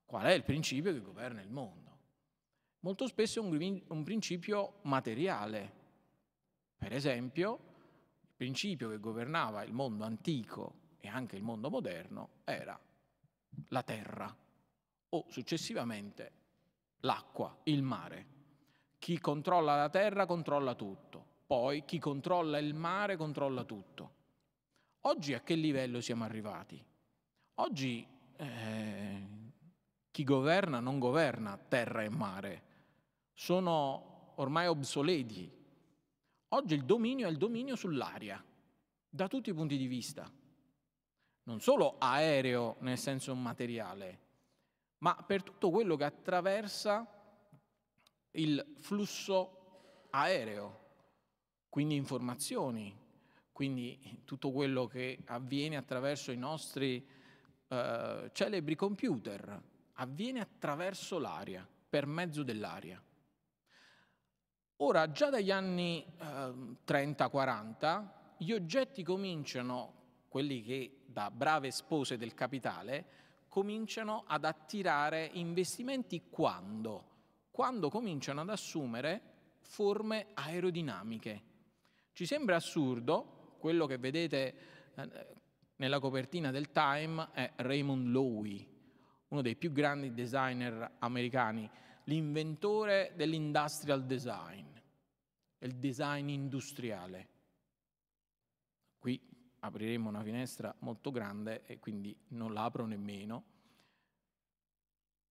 Qual è il principio che governa il mondo? Molto spesso è un, un principio materiale. Per esempio, il principio che governava il mondo antico e anche il mondo moderno era la terra o successivamente l'acqua, il mare. Chi controlla la terra controlla tutto, poi chi controlla il mare controlla tutto. Oggi a che livello siamo arrivati? Oggi eh, chi governa non governa terra e mare, sono ormai obsoleti. Oggi il dominio è il dominio sull'aria, da tutti i punti di vista. Non solo aereo nel senso materiale, ma per tutto quello che attraversa il flusso aereo, quindi informazioni, quindi tutto quello che avviene attraverso i nostri eh, celebri computer, avviene attraverso l'aria, per mezzo dell'aria. Ora, già dagli anni eh, 30-40, gli oggetti cominciano, quelli che da brave spose del capitale cominciano ad attirare investimenti quando? Quando cominciano ad assumere forme aerodinamiche. Ci sembra assurdo, quello che vedete eh, nella copertina del Time è Raymond Loewy, uno dei più grandi designer americani, l'inventore dell'industrial design, il design industriale. Qui apriremo una finestra molto grande e quindi non la apro nemmeno.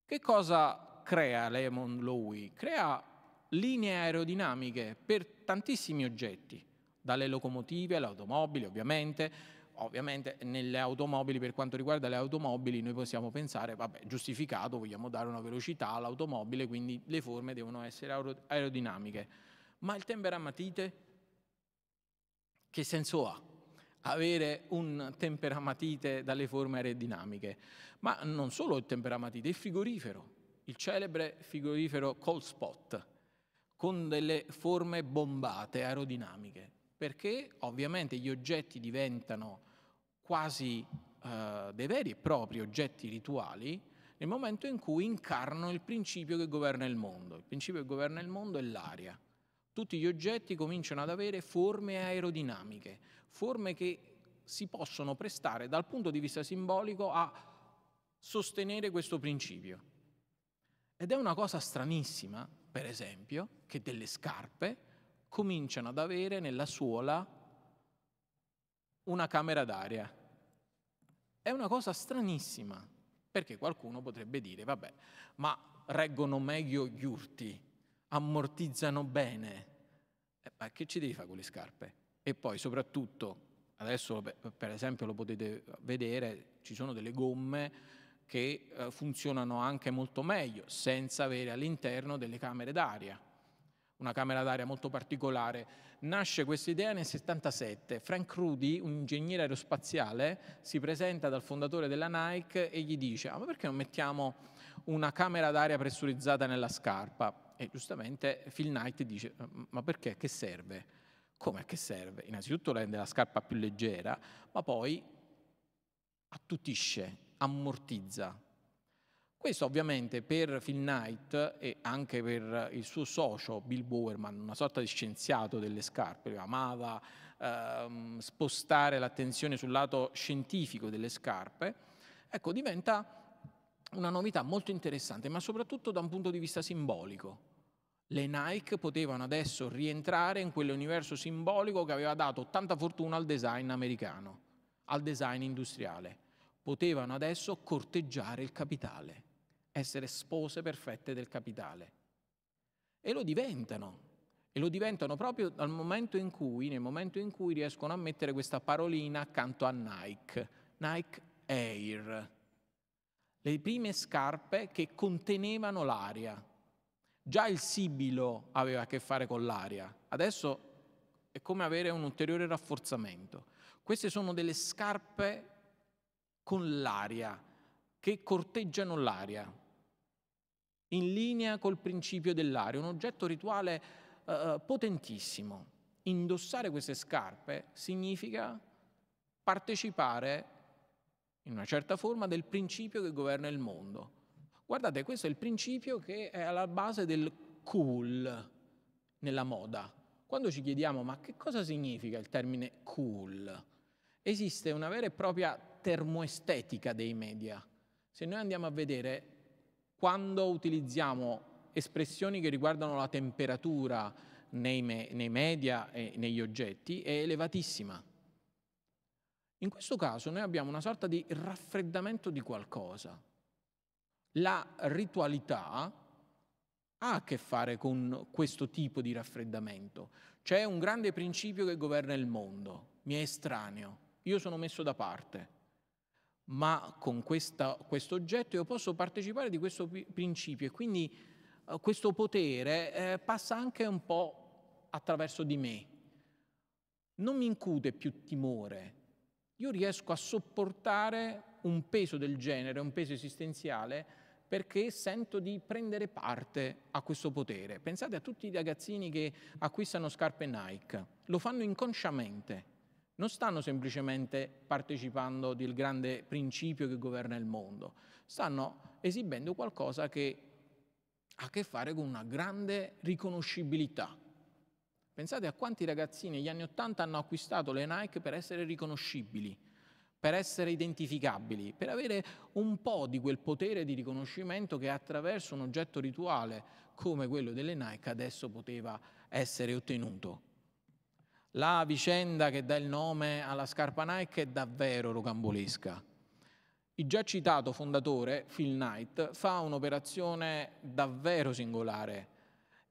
Che cosa crea Lemon Lowy? Crea linee aerodinamiche per tantissimi oggetti, dalle locomotive alle automobili ovviamente, ovviamente nelle automobili, per quanto riguarda le automobili, noi possiamo pensare, vabbè, giustificato, vogliamo dare una velocità all'automobile, quindi le forme devono essere aerodinamiche. Ma il temperamatite? Che senso ha? Avere un temperamatite dalle forme aerodinamiche. Ma non solo il temperamatite, il frigorifero, il celebre frigorifero cold spot, con delle forme bombate aerodinamiche perché ovviamente gli oggetti diventano quasi eh, dei veri e propri oggetti rituali nel momento in cui incarnano il principio che governa il mondo. Il principio che governa il mondo è l'aria. Tutti gli oggetti cominciano ad avere forme aerodinamiche, forme che si possono prestare dal punto di vista simbolico a sostenere questo principio. Ed è una cosa stranissima, per esempio, che delle scarpe cominciano ad avere nella suola una camera d'aria. È una cosa stranissima, perché qualcuno potrebbe dire, vabbè, ma reggono meglio gli urti, ammortizzano bene. Eh, ma che ci devi fare con le scarpe? E poi soprattutto, adesso per esempio lo potete vedere, ci sono delle gomme che eh, funzionano anche molto meglio senza avere all'interno delle camere d'aria una camera d'aria molto particolare. Nasce questa idea nel 77. Frank Rudy, un ingegnere aerospaziale, si presenta dal fondatore della Nike e gli dice: ah, ma perché non mettiamo una camera d'aria pressurizzata nella scarpa? E giustamente Phil Knight dice: ma perché? Che serve? Come che serve? Innanzitutto rende la scarpa più leggera, ma poi attutisce, ammortizza, questo ovviamente per Phil Knight e anche per il suo socio Bill Bowerman, una sorta di scienziato delle scarpe, amava ehm, spostare l'attenzione sul lato scientifico delle scarpe, ecco diventa una novità molto interessante, ma soprattutto da un punto di vista simbolico. Le Nike potevano adesso rientrare in quell'universo simbolico che aveva dato tanta fortuna al design americano, al design industriale. Potevano adesso corteggiare il capitale essere spose perfette del capitale. E lo diventano. E lo diventano proprio dal momento in cui, nel momento in cui riescono a mettere questa parolina accanto a Nike, Nike Air. Le prime scarpe che contenevano l'aria. Già il sibilo aveva a che fare con l'aria, adesso è come avere un ulteriore rafforzamento. Queste sono delle scarpe con l'aria, che corteggiano l'aria in linea col principio dell'aria, un oggetto rituale eh, potentissimo. Indossare queste scarpe significa partecipare in una certa forma del principio che governa il mondo. Guardate, questo è il principio che è alla base del cool nella moda. Quando ci chiediamo ma che cosa significa il termine cool, esiste una vera e propria termoestetica dei media. Se noi andiamo a vedere quando utilizziamo espressioni che riguardano la temperatura nei, me, nei media e negli oggetti è elevatissima. In questo caso noi abbiamo una sorta di raffreddamento di qualcosa. La ritualità ha a che fare con questo tipo di raffreddamento. C'è un grande principio che governa il mondo, mi è estraneo, io sono messo da parte ma con questo oggetto io posso partecipare di questo principio e quindi uh, questo potere eh, passa anche un po' attraverso di me. Non mi incute più timore, io riesco a sopportare un peso del genere, un peso esistenziale, perché sento di prendere parte a questo potere. Pensate a tutti i ragazzini che acquistano scarpe Nike, lo fanno inconsciamente non stanno semplicemente partecipando del grande principio che governa il mondo, stanno esibendo qualcosa che ha a che fare con una grande riconoscibilità. Pensate a quanti ragazzini negli anni Ottanta hanno acquistato le Nike per essere riconoscibili, per essere identificabili, per avere un po' di quel potere di riconoscimento che attraverso un oggetto rituale come quello delle Nike adesso poteva essere ottenuto. La vicenda che dà il nome alla scarpa Nike è davvero rocambolesca. Il già citato fondatore, Phil Knight, fa un'operazione davvero singolare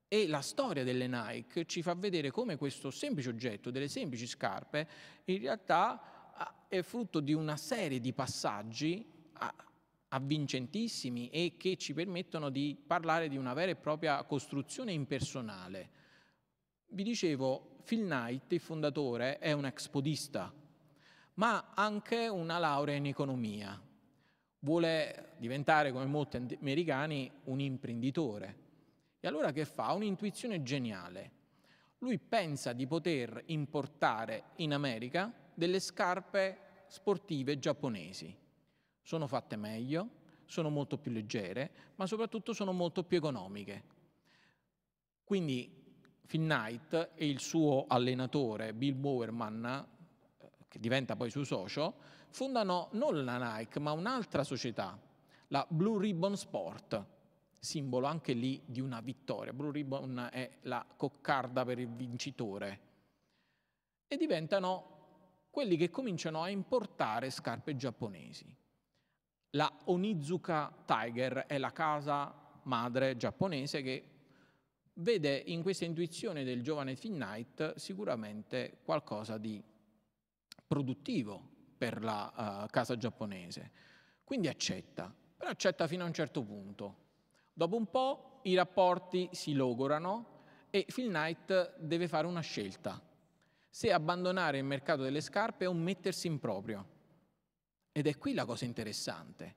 e la storia delle Nike ci fa vedere come questo semplice oggetto, delle semplici scarpe, in realtà ah, è frutto di una serie di passaggi ah, avvincentissimi e che ci permettono di parlare di una vera e propria costruzione impersonale. Vi dicevo, Phil Knight, il fondatore, è un ex podista, ma anche una laurea in economia. Vuole diventare, come molti americani, un imprenditore. E allora che fa? Un'intuizione geniale. Lui pensa di poter importare in America delle scarpe sportive giapponesi sono fatte meglio, sono molto più leggere, ma soprattutto sono molto più economiche. Quindi Phil Knight e il suo allenatore Bill Bowerman, eh, che diventa poi suo socio, fondano non la Nike, ma un'altra società, la Blue Ribbon Sport, simbolo anche lì di una vittoria. Blue Ribbon è la coccarda per il vincitore. E diventano quelli che cominciano a importare scarpe giapponesi. La Onizuka Tiger è la casa madre giapponese che vede in questa intuizione del giovane Finn Knight sicuramente qualcosa di produttivo per la uh, casa giapponese. Quindi accetta, però accetta fino a un certo punto. Dopo un po' i rapporti si logorano e Phil Knight deve fare una scelta, se abbandonare il mercato delle scarpe o mettersi in proprio. Ed è qui la cosa interessante.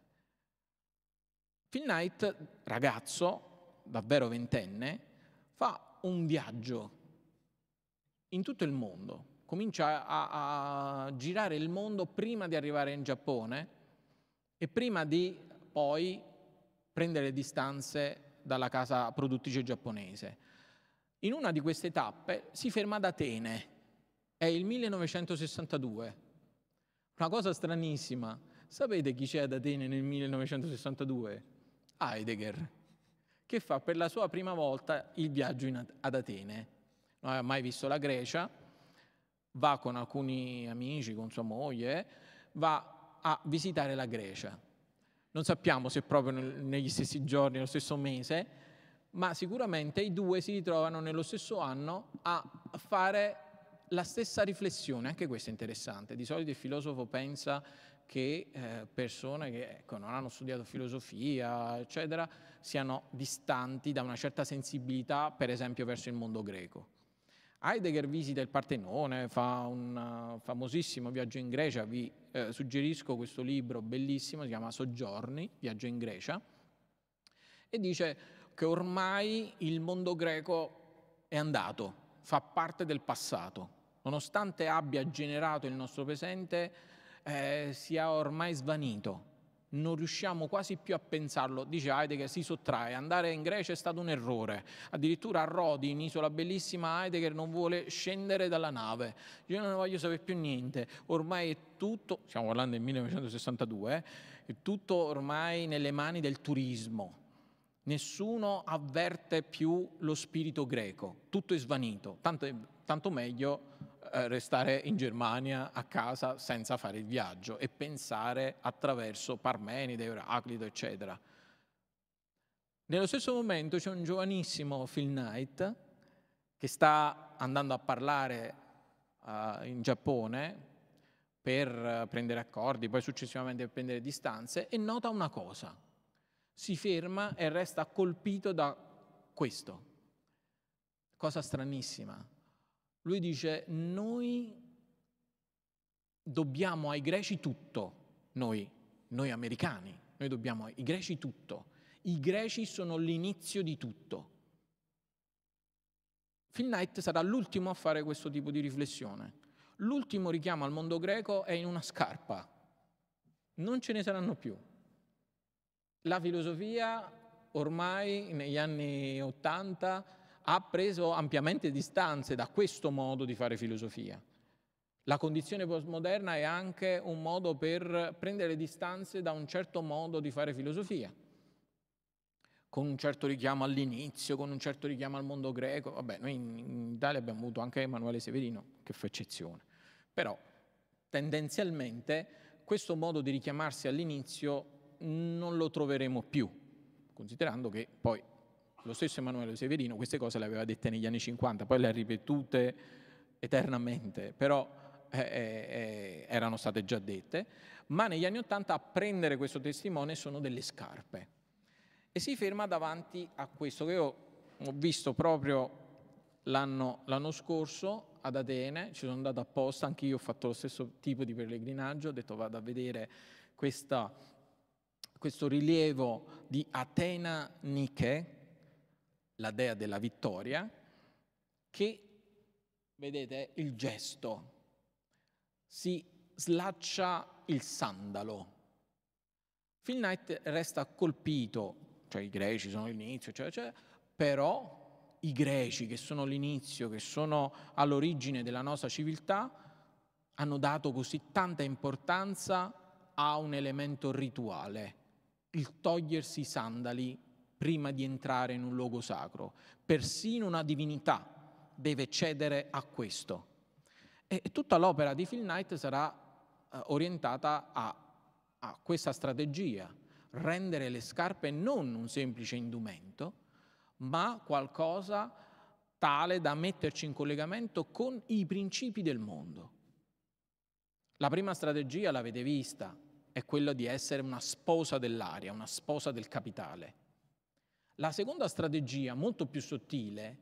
Phil Knight, ragazzo, davvero ventenne, fa un viaggio in tutto il mondo. Comincia a, a girare il mondo prima di arrivare in Giappone e prima di poi prendere distanze dalla casa produttrice giapponese. In una di queste tappe si ferma ad Atene, è il 1962 una cosa stranissima. Sapete chi c'è ad Atene nel 1962? Heidegger, che fa per la sua prima volta il viaggio in, ad Atene. Non aveva mai visto la Grecia, va con alcuni amici, con sua moglie, va a visitare la Grecia. Non sappiamo se proprio negli stessi giorni, nello stesso mese, ma sicuramente i due si ritrovano nello stesso anno a fare la stessa riflessione, anche questo è interessante, di solito il filosofo pensa che eh, persone che ecco, non hanno studiato filosofia, eccetera, siano distanti da una certa sensibilità, per esempio, verso il mondo greco. Heidegger visita il Partenone, fa un uh, famosissimo viaggio in Grecia, vi eh, suggerisco questo libro bellissimo, si chiama Soggiorni, viaggio in Grecia, e dice che ormai il mondo greco è andato, fa parte del passato nonostante abbia generato il nostro presente, eh, sia ormai svanito. Non riusciamo quasi più a pensarlo, dice Heidegger, si sottrae. Andare in Grecia è stato un errore. Addirittura a Rodi, in Isola Bellissima, Heidegger non vuole scendere dalla nave. Io non voglio sapere più niente. Ormai è tutto, stiamo parlando del 1962, eh, è tutto ormai nelle mani del turismo. Nessuno avverte più lo spirito greco, tutto è svanito, tanto, tanto meglio eh, restare in Germania a casa senza fare il viaggio e pensare attraverso Parmenide, Euraclito, eccetera. Nello stesso momento c'è un giovanissimo Phil Knight che sta andando a parlare uh, in Giappone per prendere accordi, poi successivamente per prendere distanze e nota una cosa. Si ferma e resta colpito da questo. Cosa stranissima. Lui dice, noi dobbiamo ai greci tutto, noi, noi americani, noi dobbiamo ai greci tutto. I greci sono l'inizio di tutto. Phil Knight sarà l'ultimo a fare questo tipo di riflessione. L'ultimo richiamo al mondo greco è in una scarpa. Non ce ne saranno più. La filosofia ormai negli anni Ottanta ha preso ampiamente distanze da questo modo di fare filosofia. La condizione postmoderna è anche un modo per prendere distanze da un certo modo di fare filosofia, con un certo richiamo all'inizio, con un certo richiamo al mondo greco. Vabbè, noi in Italia abbiamo avuto anche Emanuele Severino, che fa eccezione. Però tendenzialmente questo modo di richiamarsi all'inizio non lo troveremo più, considerando che poi lo stesso Emanuele Severino queste cose le aveva dette negli anni 50, poi le ha ripetute eternamente, però eh, eh, eh, erano state già dette, ma negli anni 80 a prendere questo testimone sono delle scarpe. E si ferma davanti a questo che io ho visto proprio l'anno, l'anno scorso ad Atene, ci sono andato apposta, anche io ho fatto lo stesso tipo di pellegrinaggio, ho detto vado a vedere questa, questo rilievo di Atena Nike, la dea della vittoria, che, vedete, il gesto, si slaccia il sandalo. Phil Knight resta colpito, cioè i greci sono all'inizio, cioè, cioè, però i greci, che sono l'inizio, che sono all'origine della nostra civiltà, hanno dato così tanta importanza a un elemento rituale, il togliersi i sandali prima di entrare in un luogo sacro. Persino una divinità deve cedere a questo. E tutta l'opera di Phil Knight sarà eh, orientata a, a questa strategia, rendere le scarpe non un semplice indumento, ma qualcosa tale da metterci in collegamento con i principi del mondo. La prima strategia, l'avete vista, è quella di essere una sposa dell'aria, una sposa del capitale. La seconda strategia, molto più sottile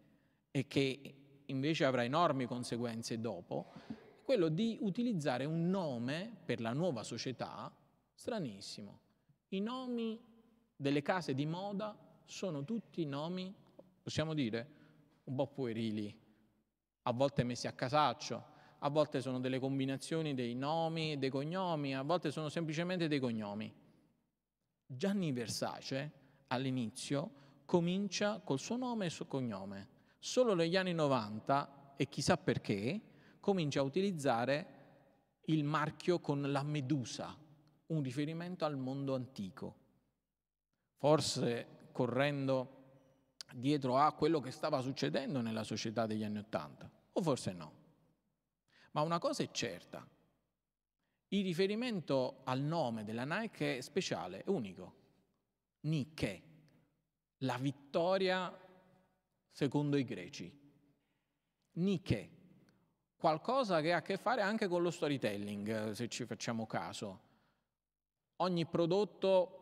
e che invece avrà enormi conseguenze dopo, è quello di utilizzare un nome per la nuova società stranissimo. I nomi delle case di moda sono tutti nomi, possiamo dire, un po' puerili, a volte messi a casaccio, a volte sono delle combinazioni dei nomi e dei cognomi, a volte sono semplicemente dei cognomi. Gianni Versace all'inizio comincia col suo nome e suo cognome. Solo negli anni 90, e chissà perché, comincia a utilizzare il marchio con la medusa, un riferimento al mondo antico. Forse correndo dietro a quello che stava succedendo nella società degli anni Ottanta, o forse no. Ma una cosa è certa, il riferimento al nome della Nike è speciale, è unico. Nike, la vittoria secondo i greci. Nike, qualcosa che ha a che fare anche con lo storytelling, se ci facciamo caso. Ogni prodotto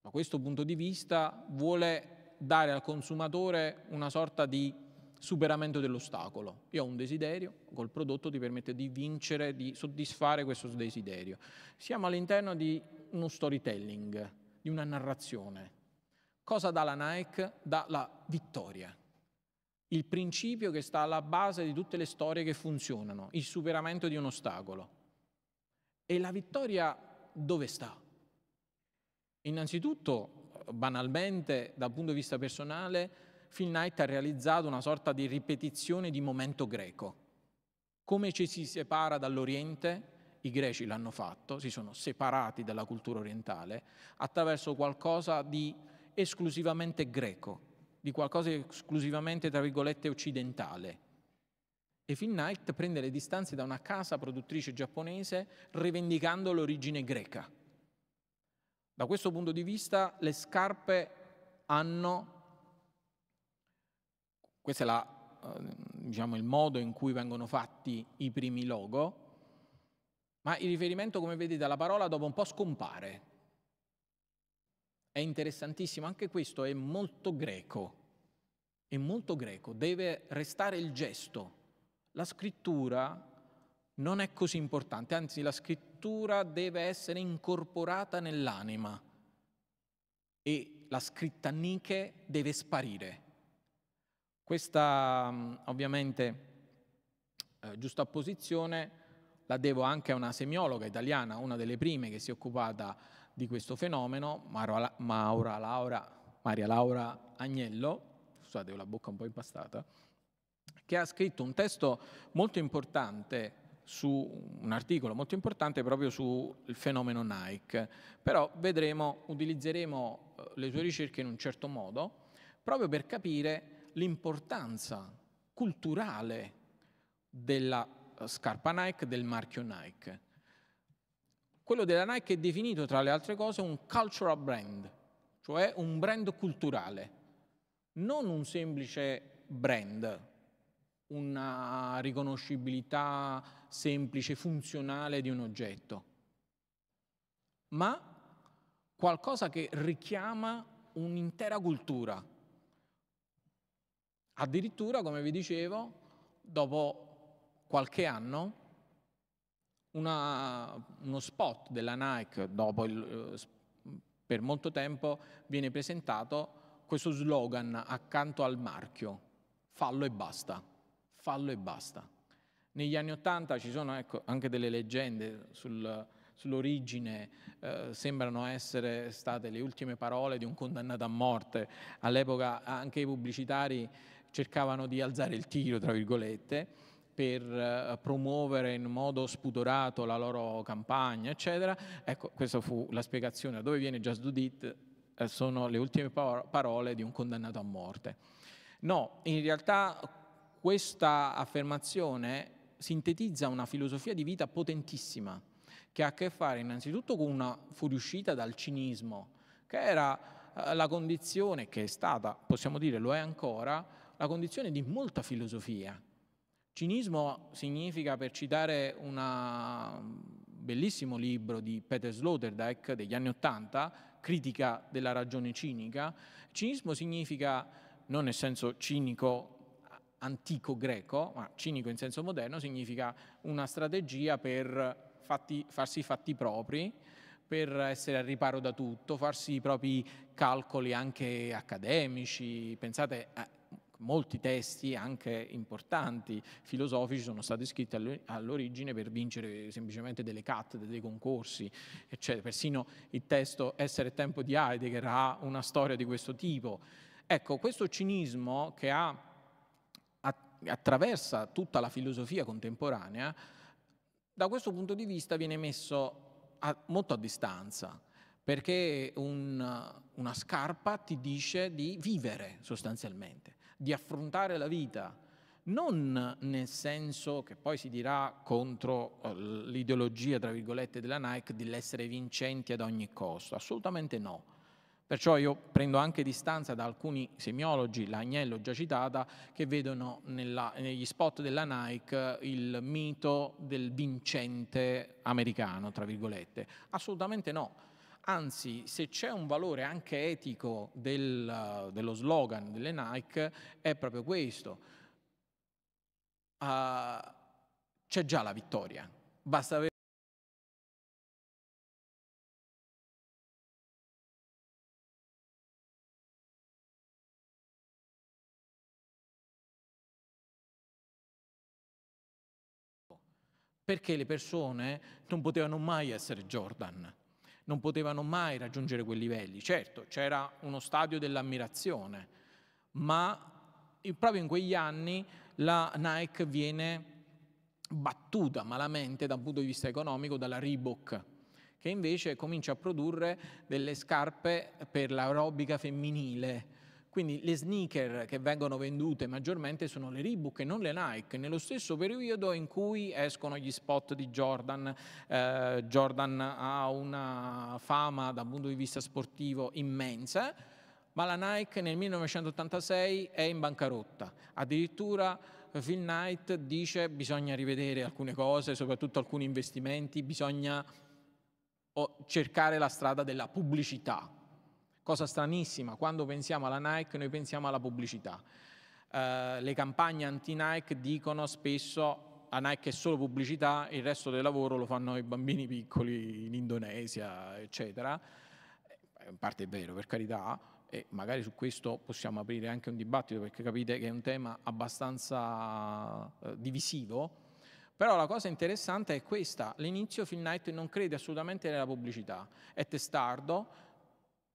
da questo punto di vista vuole dare al consumatore una sorta di superamento dell'ostacolo. Io ho un desiderio, col prodotto ti permette di vincere, di soddisfare questo desiderio. Siamo all'interno di uno storytelling, di una narrazione. Cosa dà la Nike? Dà la vittoria. Il principio che sta alla base di tutte le storie che funzionano, il superamento di un ostacolo. E la vittoria dove sta? Innanzitutto, banalmente, dal punto di vista personale, Phil Knight ha realizzato una sorta di ripetizione di momento greco. Come ci si separa dall'Oriente, i greci l'hanno fatto, si sono separati dalla cultura orientale attraverso qualcosa di esclusivamente greco, di qualcosa esclusivamente, tra virgolette, occidentale. E Phil Knight prende le distanze da una casa produttrice giapponese rivendicando l'origine greca. Da questo punto di vista le scarpe hanno, questo è la, eh, diciamo, il modo in cui vengono fatti i primi logo, ma il riferimento, come vedete, alla parola dopo un po' scompare. È interessantissimo, anche questo è molto greco, è molto greco, deve restare il gesto. La scrittura non è così importante, anzi la scrittura deve essere incorporata nell'anima e la scritta Nike deve sparire. Questa ovviamente eh, giustapposizione la devo anche a una semiologa italiana, una delle prime che si è occupata di questo fenomeno, Maura, Maura Laura, Maria Laura Agnello, scusate ho la bocca un po' impastata, che ha scritto un testo molto importante su un articolo molto importante proprio sul fenomeno Nike. Però vedremo, utilizzeremo eh, le sue ricerche in un certo modo proprio per capire l'importanza culturale della scarpa Nike, del marchio Nike. Quello della Nike è definito tra le altre cose un cultural brand, cioè un brand culturale, non un semplice brand, una riconoscibilità semplice, funzionale di un oggetto, ma qualcosa che richiama un'intera cultura. Addirittura, come vi dicevo, dopo qualche anno, una, uno spot della Nike, il, per molto tempo, viene presentato questo slogan accanto al marchio, fallo e basta fallo e basta. Negli anni Ottanta ci sono ecco, anche delle leggende sul, sull'origine, eh, sembrano essere state le ultime parole di un condannato a morte. All'epoca anche i pubblicitari cercavano di alzare il tiro, tra virgolette, per eh, promuovere in modo spudorato la loro campagna, eccetera. Ecco, questa fu la spiegazione. Da dove viene Just Do It? Eh, sono le ultime parole di un condannato a morte. No, in realtà questa affermazione sintetizza una filosofia di vita potentissima che ha a che fare innanzitutto con una fuoriuscita dal cinismo, che era eh, la condizione che è stata, possiamo dire, lo è ancora, la condizione di molta filosofia. Cinismo significa, per citare un bellissimo libro di Peter Sloterdijk degli anni Ottanta, Critica della ragione cinica, cinismo significa, non nel senso cinico antico greco, ma cinico in senso moderno, significa una strategia per fatti, farsi i fatti propri, per essere al riparo da tutto, farsi i propri calcoli anche accademici. Pensate, a molti testi, anche importanti, filosofici, sono stati scritti all'origine per vincere semplicemente delle cattedre, dei concorsi, eccetera. Persino il testo Essere tempo di Heidegger ha una storia di questo tipo. Ecco, questo cinismo che ha attraversa tutta la filosofia contemporanea, da questo punto di vista viene messo a, molto a distanza, perché un, una scarpa ti dice di vivere sostanzialmente, di affrontare la vita, non nel senso che poi si dirà contro eh, l'ideologia, tra virgolette, della Nike, dell'essere vincenti ad ogni costo, assolutamente no Perciò io prendo anche distanza da alcuni semiologi, l'Agnello già citata, che vedono nella, negli spot della Nike il mito del vincente americano, tra virgolette. Assolutamente no. Anzi, se c'è un valore anche etico del, dello slogan delle Nike, è proprio questo. Uh, c'è già la vittoria. Basta avere perché le persone non potevano mai essere Jordan, non potevano mai raggiungere quei livelli. Certo, c'era uno stadio dell'ammirazione, ma proprio in quegli anni la Nike viene battuta malamente da un punto di vista economico dalla Reebok, che invece comincia a produrre delle scarpe per l'aerobica femminile, quindi le sneaker che vengono vendute maggiormente sono le Reebok e non le Nike, nello stesso periodo in cui escono gli spot di Jordan. Eh, Jordan ha una fama dal punto di vista sportivo immensa, ma la Nike nel 1986 è in bancarotta. Addirittura Phil Knight dice bisogna rivedere alcune cose, soprattutto alcuni investimenti, bisogna cercare la strada della pubblicità Cosa stranissima, quando pensiamo alla Nike noi pensiamo alla pubblicità. Uh, le campagne anti-Nike dicono spesso a Nike è solo pubblicità, il resto del lavoro lo fanno i bambini piccoli in Indonesia, eccetera. In parte è vero, per carità, e magari su questo possiamo aprire anche un dibattito perché capite che è un tema abbastanza uh, divisivo, Però la cosa interessante è questa, all'inizio Phil Knight non crede assolutamente nella pubblicità, è testardo,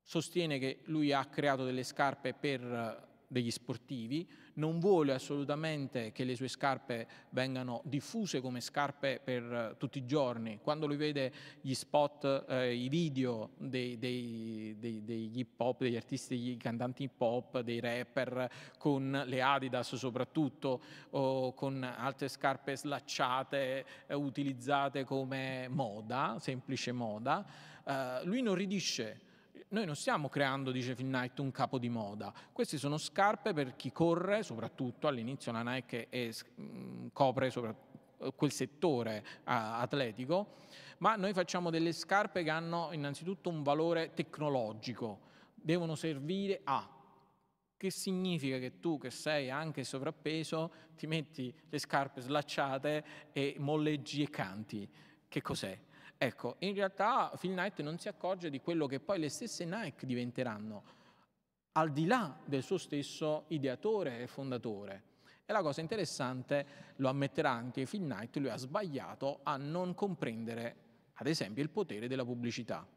sostiene che lui ha creato delle scarpe per degli sportivi, non vuole assolutamente che le sue scarpe vengano diffuse come scarpe per tutti i giorni. Quando lui vede gli spot, eh, i video dei, dei, dei, degli hip hop, degli artisti, degli cantanti hip hop, dei rapper con le Adidas soprattutto o con altre scarpe slacciate eh, utilizzate come moda, semplice moda, eh, lui non ridisce noi non stiamo creando, dice Phil Knight, un capo di moda. Queste sono scarpe per chi corre, soprattutto all'inizio la Nike è, mm, copre quel settore atletico, ma noi facciamo delle scarpe che hanno innanzitutto un valore tecnologico, devono servire a che significa che tu che sei anche sovrappeso ti metti le scarpe slacciate e molleggi e canti. Che cos'è? Ecco, in realtà Phil Knight non si accorge di quello che poi le stesse Nike diventeranno, al di là del suo stesso ideatore e fondatore. E la cosa interessante, lo ammetterà anche Phil Knight, lui ha sbagliato a non comprendere, ad esempio, il potere della pubblicità.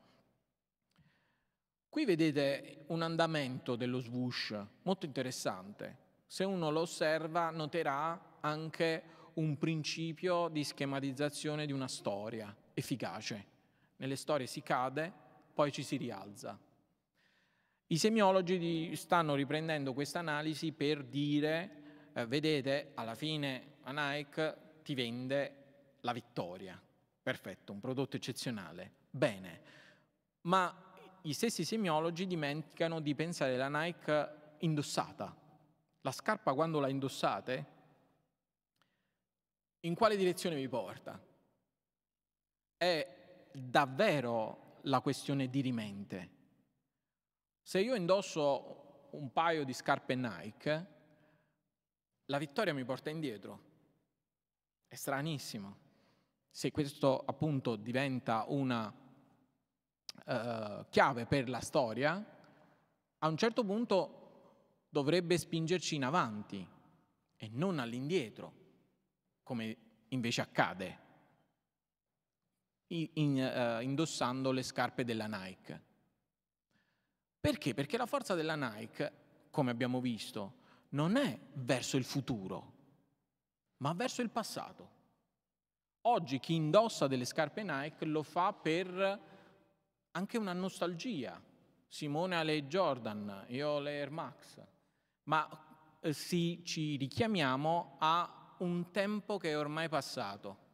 Qui vedete un andamento dello swoosh molto interessante. Se uno lo osserva noterà anche un principio di schematizzazione di una storia efficace. Nelle storie si cade, poi ci si rialza. I semiologi stanno riprendendo questa analisi per dire, eh, vedete, alla fine la Nike ti vende la vittoria. Perfetto, un prodotto eccezionale. Bene, ma gli stessi semiologi dimenticano di pensare alla Nike indossata. La scarpa quando la indossate, in quale direzione vi porta? È davvero la questione dirimente. Se io indosso un paio di scarpe Nike, la vittoria mi porta indietro. È stranissimo. Se questo appunto diventa una uh, chiave per la storia, a un certo punto dovrebbe spingerci in avanti e non all'indietro, come invece accade in, uh, indossando le scarpe della Nike. Perché? Perché la forza della Nike, come abbiamo visto, non è verso il futuro, ma verso il passato. Oggi chi indossa delle scarpe Nike lo fa per anche una nostalgia. Simone ha le Jordan, io ho le Air Max, ma eh, sì, ci richiamiamo a un tempo che è ormai passato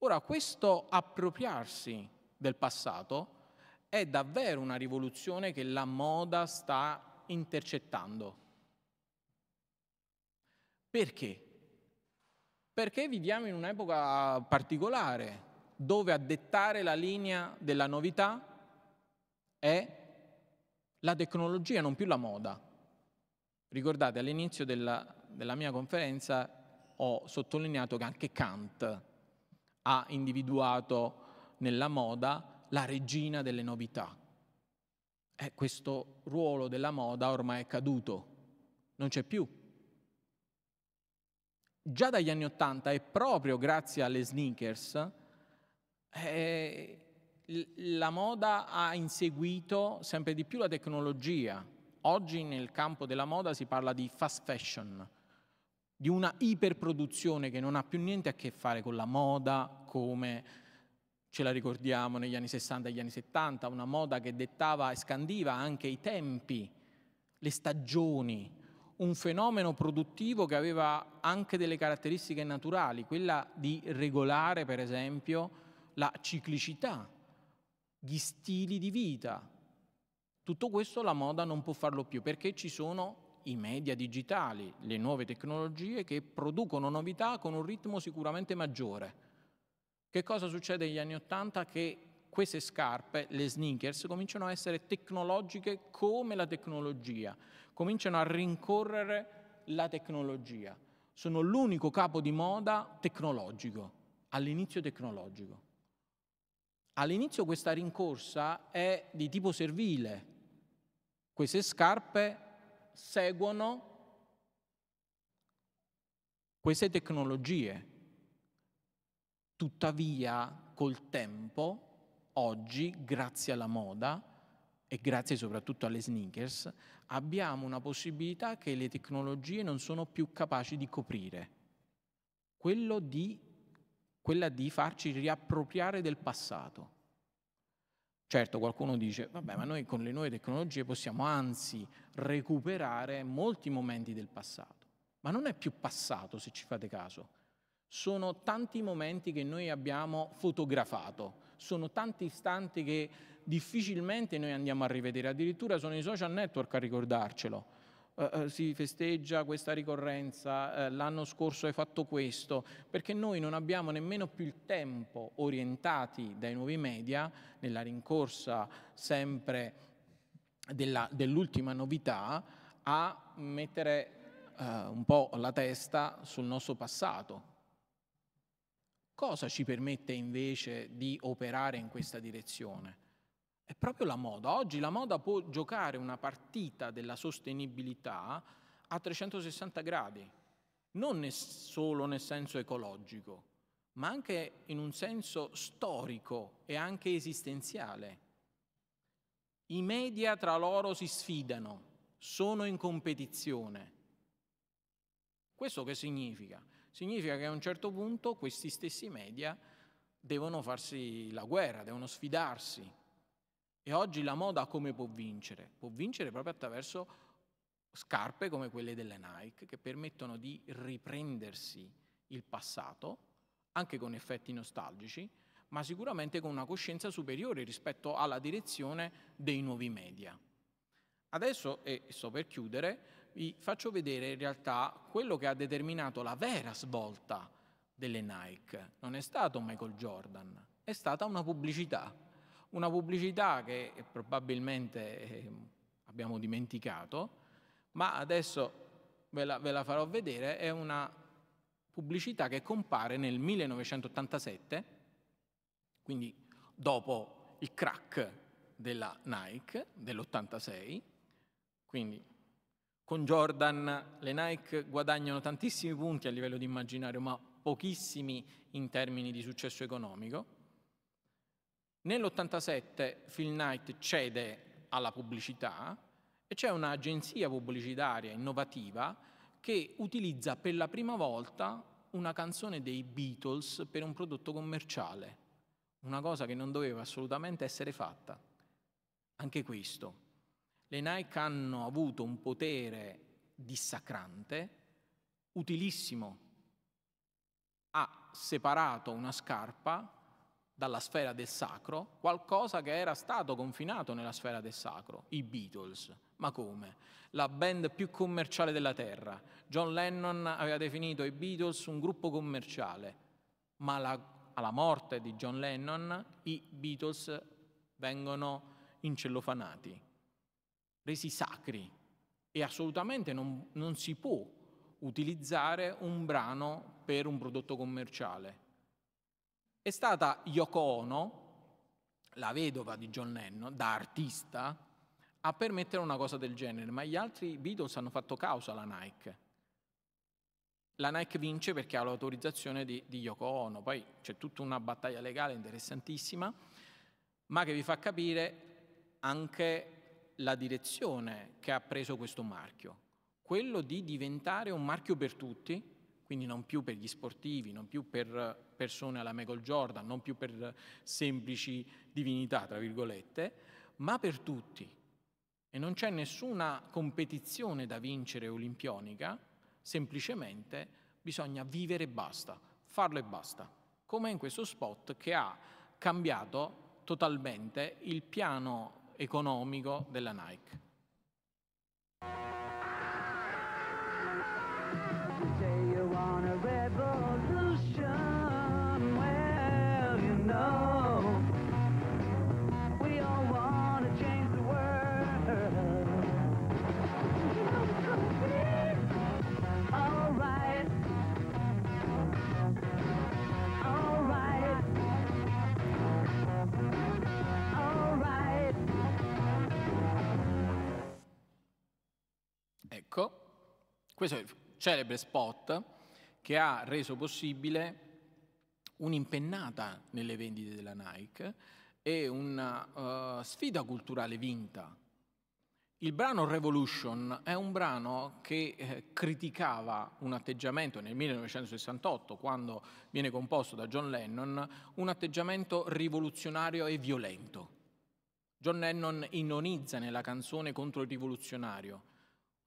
Ora, questo appropriarsi del passato è davvero una rivoluzione che la moda sta intercettando. Perché? Perché viviamo in un'epoca particolare dove a dettare la linea della novità è la tecnologia, non più la moda. Ricordate, all'inizio della, della mia conferenza ho sottolineato che anche Kant ha individuato nella moda la regina delle novità. E questo ruolo della moda ormai è caduto, non c'è più. Già dagli anni Ottanta e proprio grazie alle sneakers eh, la moda ha inseguito sempre di più la tecnologia. Oggi nel campo della moda si parla di fast fashion, di una iperproduzione che non ha più niente a che fare con la moda come ce la ricordiamo negli anni 60 e negli anni 70, una moda che dettava e scandiva anche i tempi, le stagioni, un fenomeno produttivo che aveva anche delle caratteristiche naturali, quella di regolare per esempio la ciclicità, gli stili di vita. Tutto questo la moda non può farlo più perché ci sono i media digitali, le nuove tecnologie che producono novità con un ritmo sicuramente maggiore. Che cosa succede negli anni Ottanta? Che queste scarpe, le sneakers, cominciano a essere tecnologiche come la tecnologia, cominciano a rincorrere la tecnologia. Sono l'unico capo di moda tecnologico, all'inizio tecnologico. All'inizio questa rincorsa è di tipo servile. Queste scarpe seguono queste tecnologie. Tuttavia, col tempo, oggi, grazie alla moda e grazie soprattutto alle sneakers, abbiamo una possibilità che le tecnologie non sono più capaci di coprire, quello di, quella di farci riappropriare del passato. Certo, qualcuno dice, vabbè, ma noi con le nuove tecnologie possiamo anzi recuperare molti momenti del passato, ma non è più passato se ci fate caso. Sono tanti momenti che noi abbiamo fotografato, sono tanti istanti che difficilmente noi andiamo a rivedere, addirittura sono i social network a ricordarcelo. Uh, si festeggia questa ricorrenza, uh, l'anno scorso hai fatto questo, perché noi non abbiamo nemmeno più il tempo orientati dai nuovi media nella rincorsa sempre della, dell'ultima novità a mettere uh, un po' la testa sul nostro passato. Cosa ci permette invece di operare in questa direzione? È proprio la moda. Oggi la moda può giocare una partita della sostenibilità a 360 gradi, non solo nel senso ecologico, ma anche in un senso storico e anche esistenziale. I media tra loro si sfidano, sono in competizione. Questo che significa? Significa che a un certo punto questi stessi media devono farsi la guerra, devono sfidarsi. E oggi la moda come può vincere? Può vincere proprio attraverso scarpe come quelle delle Nike che permettono di riprendersi il passato, anche con effetti nostalgici, ma sicuramente con una coscienza superiore rispetto alla direzione dei nuovi media. Adesso, e sto per chiudere, vi faccio vedere in realtà quello che ha determinato la vera svolta delle Nike. Non è stato Michael Jordan, è stata una pubblicità una pubblicità che probabilmente eh, abbiamo dimenticato, ma adesso ve la, ve la farò vedere, è una pubblicità che compare nel 1987, quindi dopo il crack della Nike dell'86, quindi con Jordan le Nike guadagnano tantissimi punti a livello di immaginario, ma pochissimi in termini di successo economico. Nell'87 Phil Knight cede alla pubblicità e c'è un'agenzia pubblicitaria innovativa che utilizza per la prima volta una canzone dei Beatles per un prodotto commerciale, una cosa che non doveva assolutamente essere fatta. Anche questo. Le Nike hanno avuto un potere dissacrante, utilissimo. Ha separato una scarpa dalla sfera del sacro qualcosa che era stato confinato nella sfera del sacro, i Beatles. Ma come? La band più commerciale della Terra. John Lennon aveva definito i Beatles un gruppo commerciale, ma la, alla morte di John Lennon i Beatles vengono incellofanati, resi sacri e assolutamente non, non si può utilizzare un brano per un prodotto commerciale è stata Yoko Ono, la vedova di John Lennon, da artista, a permettere una cosa del genere, ma gli altri Beatles hanno fatto causa alla Nike. La Nike vince perché ha l'autorizzazione di, di Yoko Ono, poi c'è tutta una battaglia legale interessantissima, ma che vi fa capire anche la direzione che ha preso questo marchio, quello di diventare un marchio per tutti, quindi non più per gli sportivi, non più per persone alla Michael Jordan, non più per semplici divinità, tra virgolette, ma per tutti. E non c'è nessuna competizione da vincere olimpionica, semplicemente bisogna vivere e basta, farlo e basta, come in questo spot che ha cambiato totalmente il piano economico della Nike. Questo è il celebre spot che ha reso possibile un'impennata nelle vendite della Nike e una uh, sfida culturale vinta. Il brano Revolution è un brano che eh, criticava un atteggiamento nel 1968, quando viene composto da John Lennon, un atteggiamento rivoluzionario e violento. John Lennon inonizza nella canzone contro il rivoluzionario,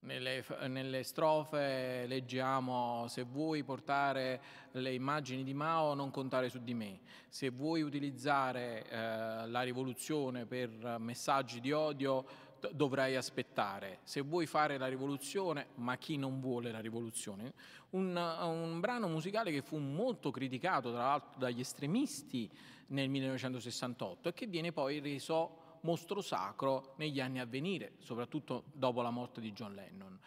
nelle, nelle, strofe leggiamo se vuoi portare le immagini di Mao non contare su di me, se vuoi utilizzare eh, la rivoluzione per messaggi di odio dovrai aspettare, se vuoi fare la rivoluzione, ma chi non vuole la rivoluzione? Un, un brano musicale che fu molto criticato tra l'altro dagli estremisti nel 1968 e che viene poi reso mostro sacro negli anni a venire, soprattutto dopo la morte di John Lennon.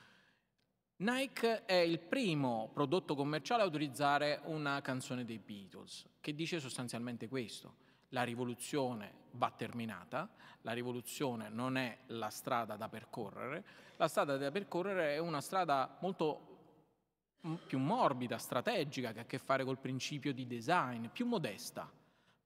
Nike è il primo prodotto commerciale a utilizzare una canzone dei Beatles, che dice sostanzialmente questo. La rivoluzione va terminata, la rivoluzione non è la strada da percorrere, la strada da percorrere è una strada molto più morbida, strategica, che ha a che fare col principio di design, più modesta,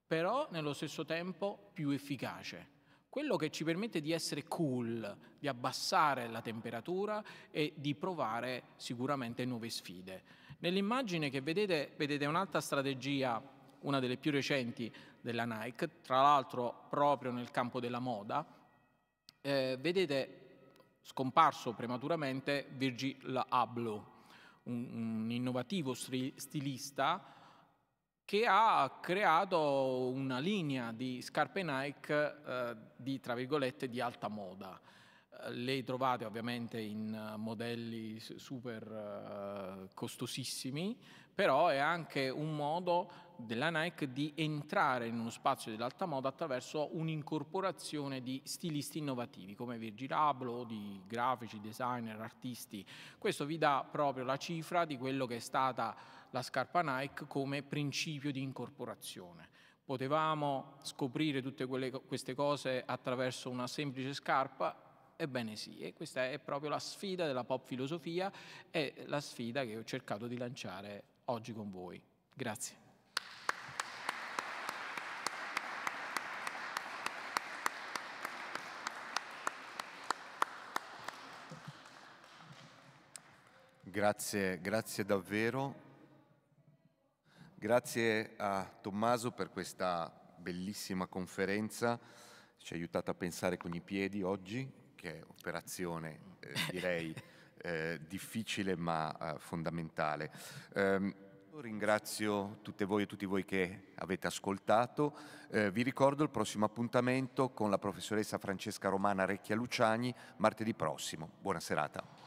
però nello stesso tempo più efficace quello che ci permette di essere cool, di abbassare la temperatura e di provare sicuramente nuove sfide. Nell'immagine che vedete, vedete un'altra strategia, una delle più recenti della Nike, tra l'altro proprio nel campo della moda. Eh, vedete scomparso prematuramente Virgil Abloh, un, un innovativo stilista che ha creato una linea di scarpe Nike eh, di, tra virgolette, di alta moda. Eh, le trovate ovviamente in modelli super eh, costosissimi, però è anche un modo della Nike di entrare in uno spazio dell'alta moda attraverso un'incorporazione di stilisti innovativi come Virgil Abloh, di grafici, designer, artisti. Questo vi dà proprio la cifra di quello che è stata la scarpa Nike come principio di incorporazione. Potevamo scoprire tutte quelle, queste cose attraverso una semplice scarpa? Ebbene sì, e questa è proprio la sfida della pop filosofia e la sfida che ho cercato di lanciare oggi con voi. Grazie. Grazie, grazie davvero. Grazie a Tommaso per questa bellissima conferenza, ci ha aiutato a pensare con i piedi oggi, che è operazione eh, direi eh, difficile ma eh, fondamentale. Um, ringrazio tutte voi e tutti voi che avete ascoltato. Eh, vi ricordo il prossimo appuntamento con la professoressa Francesca Romana Recchia Luciani martedì prossimo. Buona serata.